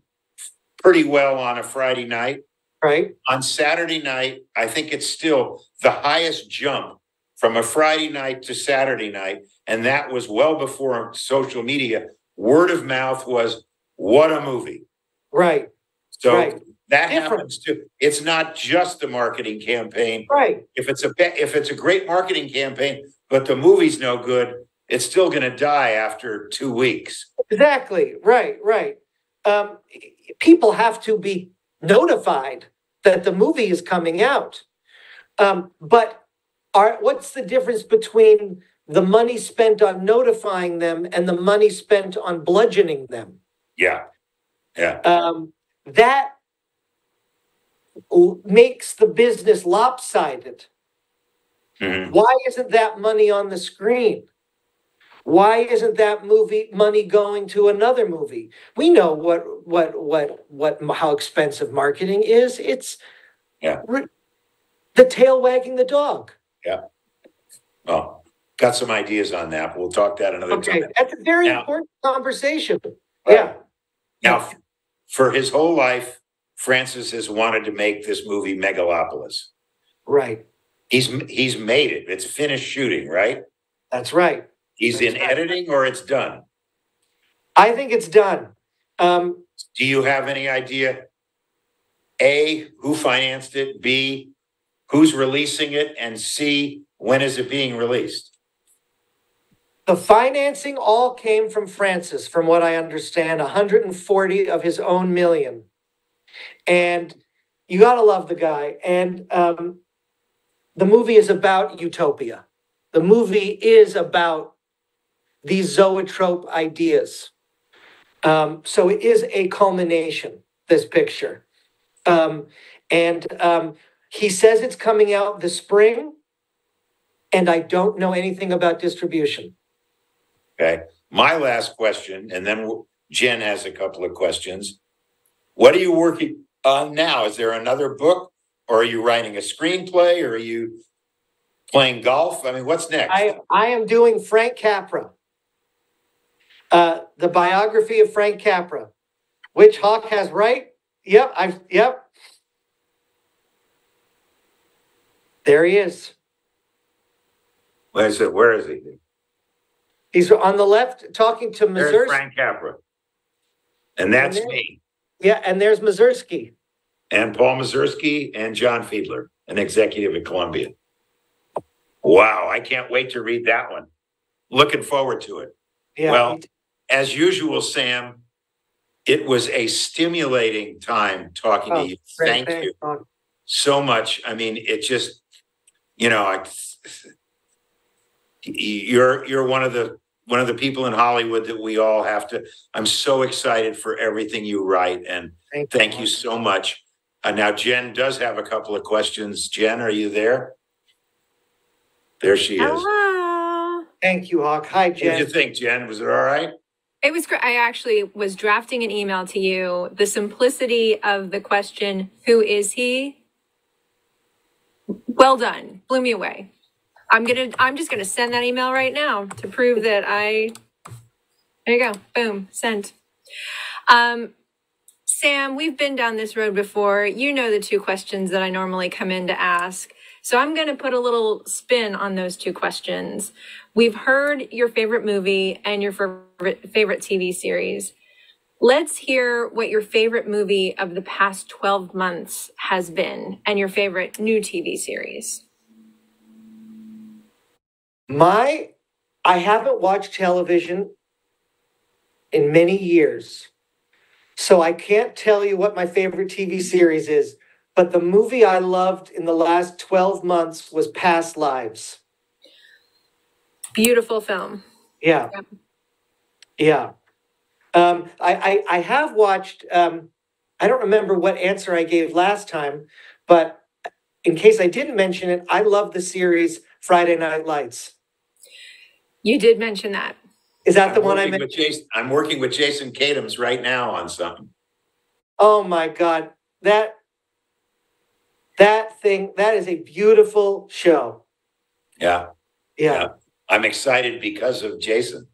Speaker 3: pretty well on a Friday night.
Speaker 4: right,
Speaker 3: on Saturday night, I think it's still the highest jump from a Friday night to Saturday night. And that was well before social media. Word of mouth was, what a movie.
Speaker 4: right,
Speaker 3: So
Speaker 4: Right.
Speaker 3: that
Speaker 4: Different.
Speaker 3: happens too. It's not just the marketing campaign.
Speaker 4: right.
Speaker 3: If it's a, if it's a great marketing campaign, but the movie's no good, it's still gonna die after two weeks.
Speaker 4: Exactly, right, right. Um, people have to be notified that the movie is coming out. Um, but are, what's the difference between the money spent on notifying them and the money spent on bludgeoning them.
Speaker 3: Yeah. Yeah.
Speaker 4: Um, that makes the business lopsided.
Speaker 3: Mhm.
Speaker 4: Why isn't that money on the screen? Why isn't that movie money going to another movie? We know what what what what how expensive marketing is. It's
Speaker 3: Yeah.
Speaker 4: ri- the tail wagging the dog. Yeah.
Speaker 3: Well, got some ideas on that. We'll talk that another
Speaker 4: Okay,
Speaker 3: time.
Speaker 4: that's a very
Speaker 3: Now-
Speaker 4: important conversation.
Speaker 3: Right.
Speaker 4: Yeah,
Speaker 3: Now, for his whole life, Francis has wanted to make this movie Megalopolis.
Speaker 4: right.
Speaker 3: He's he's made it. It's finished shooting, right?
Speaker 4: That's right.
Speaker 3: He's in editing or it's done.
Speaker 4: I think it's done. Um,
Speaker 3: Do you have any idea? A, who financed it? B, who's releasing it? And C, when is it being released?
Speaker 4: The financing all came from Francis, from what I understand, 140 of his own million. And you gotta love the guy. And um, the movie is about utopia. The movie is about these zoetrope ideas. Um, so it is a culmination, this picture. Um, and um, he says it's coming out this spring. And I don't know anything about distribution.
Speaker 3: Okay. My last question, and then Jen has a couple of questions. What are you working on now? Is there another book? Or are you writing a screenplay? Or are you playing golf? I mean, what's next?
Speaker 4: I, I am doing Frank Capra. Uh, the biography of Frank Capra, which Hawk has right. Yep, I've, yep. There he is.
Speaker 3: Where is it? Where is he?
Speaker 4: He's on the left talking to
Speaker 3: There's Frank Capra. And that's
Speaker 4: And there-
Speaker 3: me.
Speaker 4: Yeah, and there's Mazursky.
Speaker 3: and Paul Mazursky and John Fiedler, an executive at Columbia. Wow, I can't wait to read that one. Looking forward to it.
Speaker 4: Yeah,
Speaker 3: Well, As usual, Sam, it was a stimulating time talking
Speaker 4: Oh,
Speaker 3: to you.
Speaker 4: great,
Speaker 3: Thank you
Speaker 4: thanks,
Speaker 3: so much. I mean, it just, you know, I, you're, you're one of the, one of the people in Hollywood that we all have to, I'm so excited for everything you write and Thank you
Speaker 4: Hawk.
Speaker 3: so much. Uh, now Jen does have a couple of questions. Jen, are you there? There she is.
Speaker 1: Hello.
Speaker 4: Thank you, Hawk. Hi, Jen.
Speaker 3: What did you think, Jen? Was it all right?
Speaker 1: It was great. I actually was drafting an email to you. The simplicity of the question, who is he? Well done. Blew me away. I'm gonna I'm just gonna send that email right now to prove that I there you go. Boom. Sent. Um Sam, we've been down this road before. You know the two questions that I normally come in to ask. So I'm going to put a little spin on those two questions. We've heard your favorite movie and your favorite, TV series. Let's hear what your favorite movie of the past 12 months has been and your favorite new TV series.
Speaker 4: My, I haven't watched television in many years. So I can't tell you what my favorite TV series is, but the movie I loved in the last 12 months was Past Lives.
Speaker 1: Beautiful film.
Speaker 4: Yeah.
Speaker 1: Yep.
Speaker 4: Yeah. Um, I, I, I have watched, um, I don't remember what answer I gave last time, but in case I didn't mention it, I love the series Friday Night Lights.
Speaker 1: You did mention that.
Speaker 4: Is that the
Speaker 3: I'm
Speaker 4: one I
Speaker 3: working with Jason, I'm working with Jason Katims right now on something.
Speaker 4: Oh my God, that that thing that is a beautiful show.
Speaker 3: Yeah,
Speaker 4: Yeah,
Speaker 3: Yeah. I'm excited because of Jason.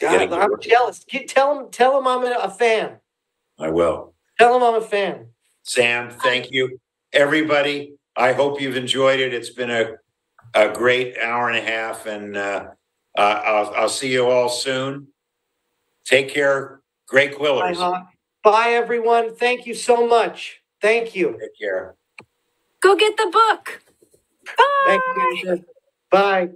Speaker 4: God, I'm jealous. Get, tell him, tell him I'm a, fan.
Speaker 3: I will.
Speaker 4: Tell him I'm a fan.
Speaker 3: Sam, thank you. Everybody, I hope you've enjoyed it. It's been a, a great hour and a half and, uh, uh, I'll, I'll see you all soon. Take care. Great
Speaker 4: Bye,
Speaker 3: Quillers.
Speaker 4: Hawk. Bye, everyone. Thank you so much. Thank you.
Speaker 3: Take care.
Speaker 1: Go get the book. Bye.
Speaker 4: Bye.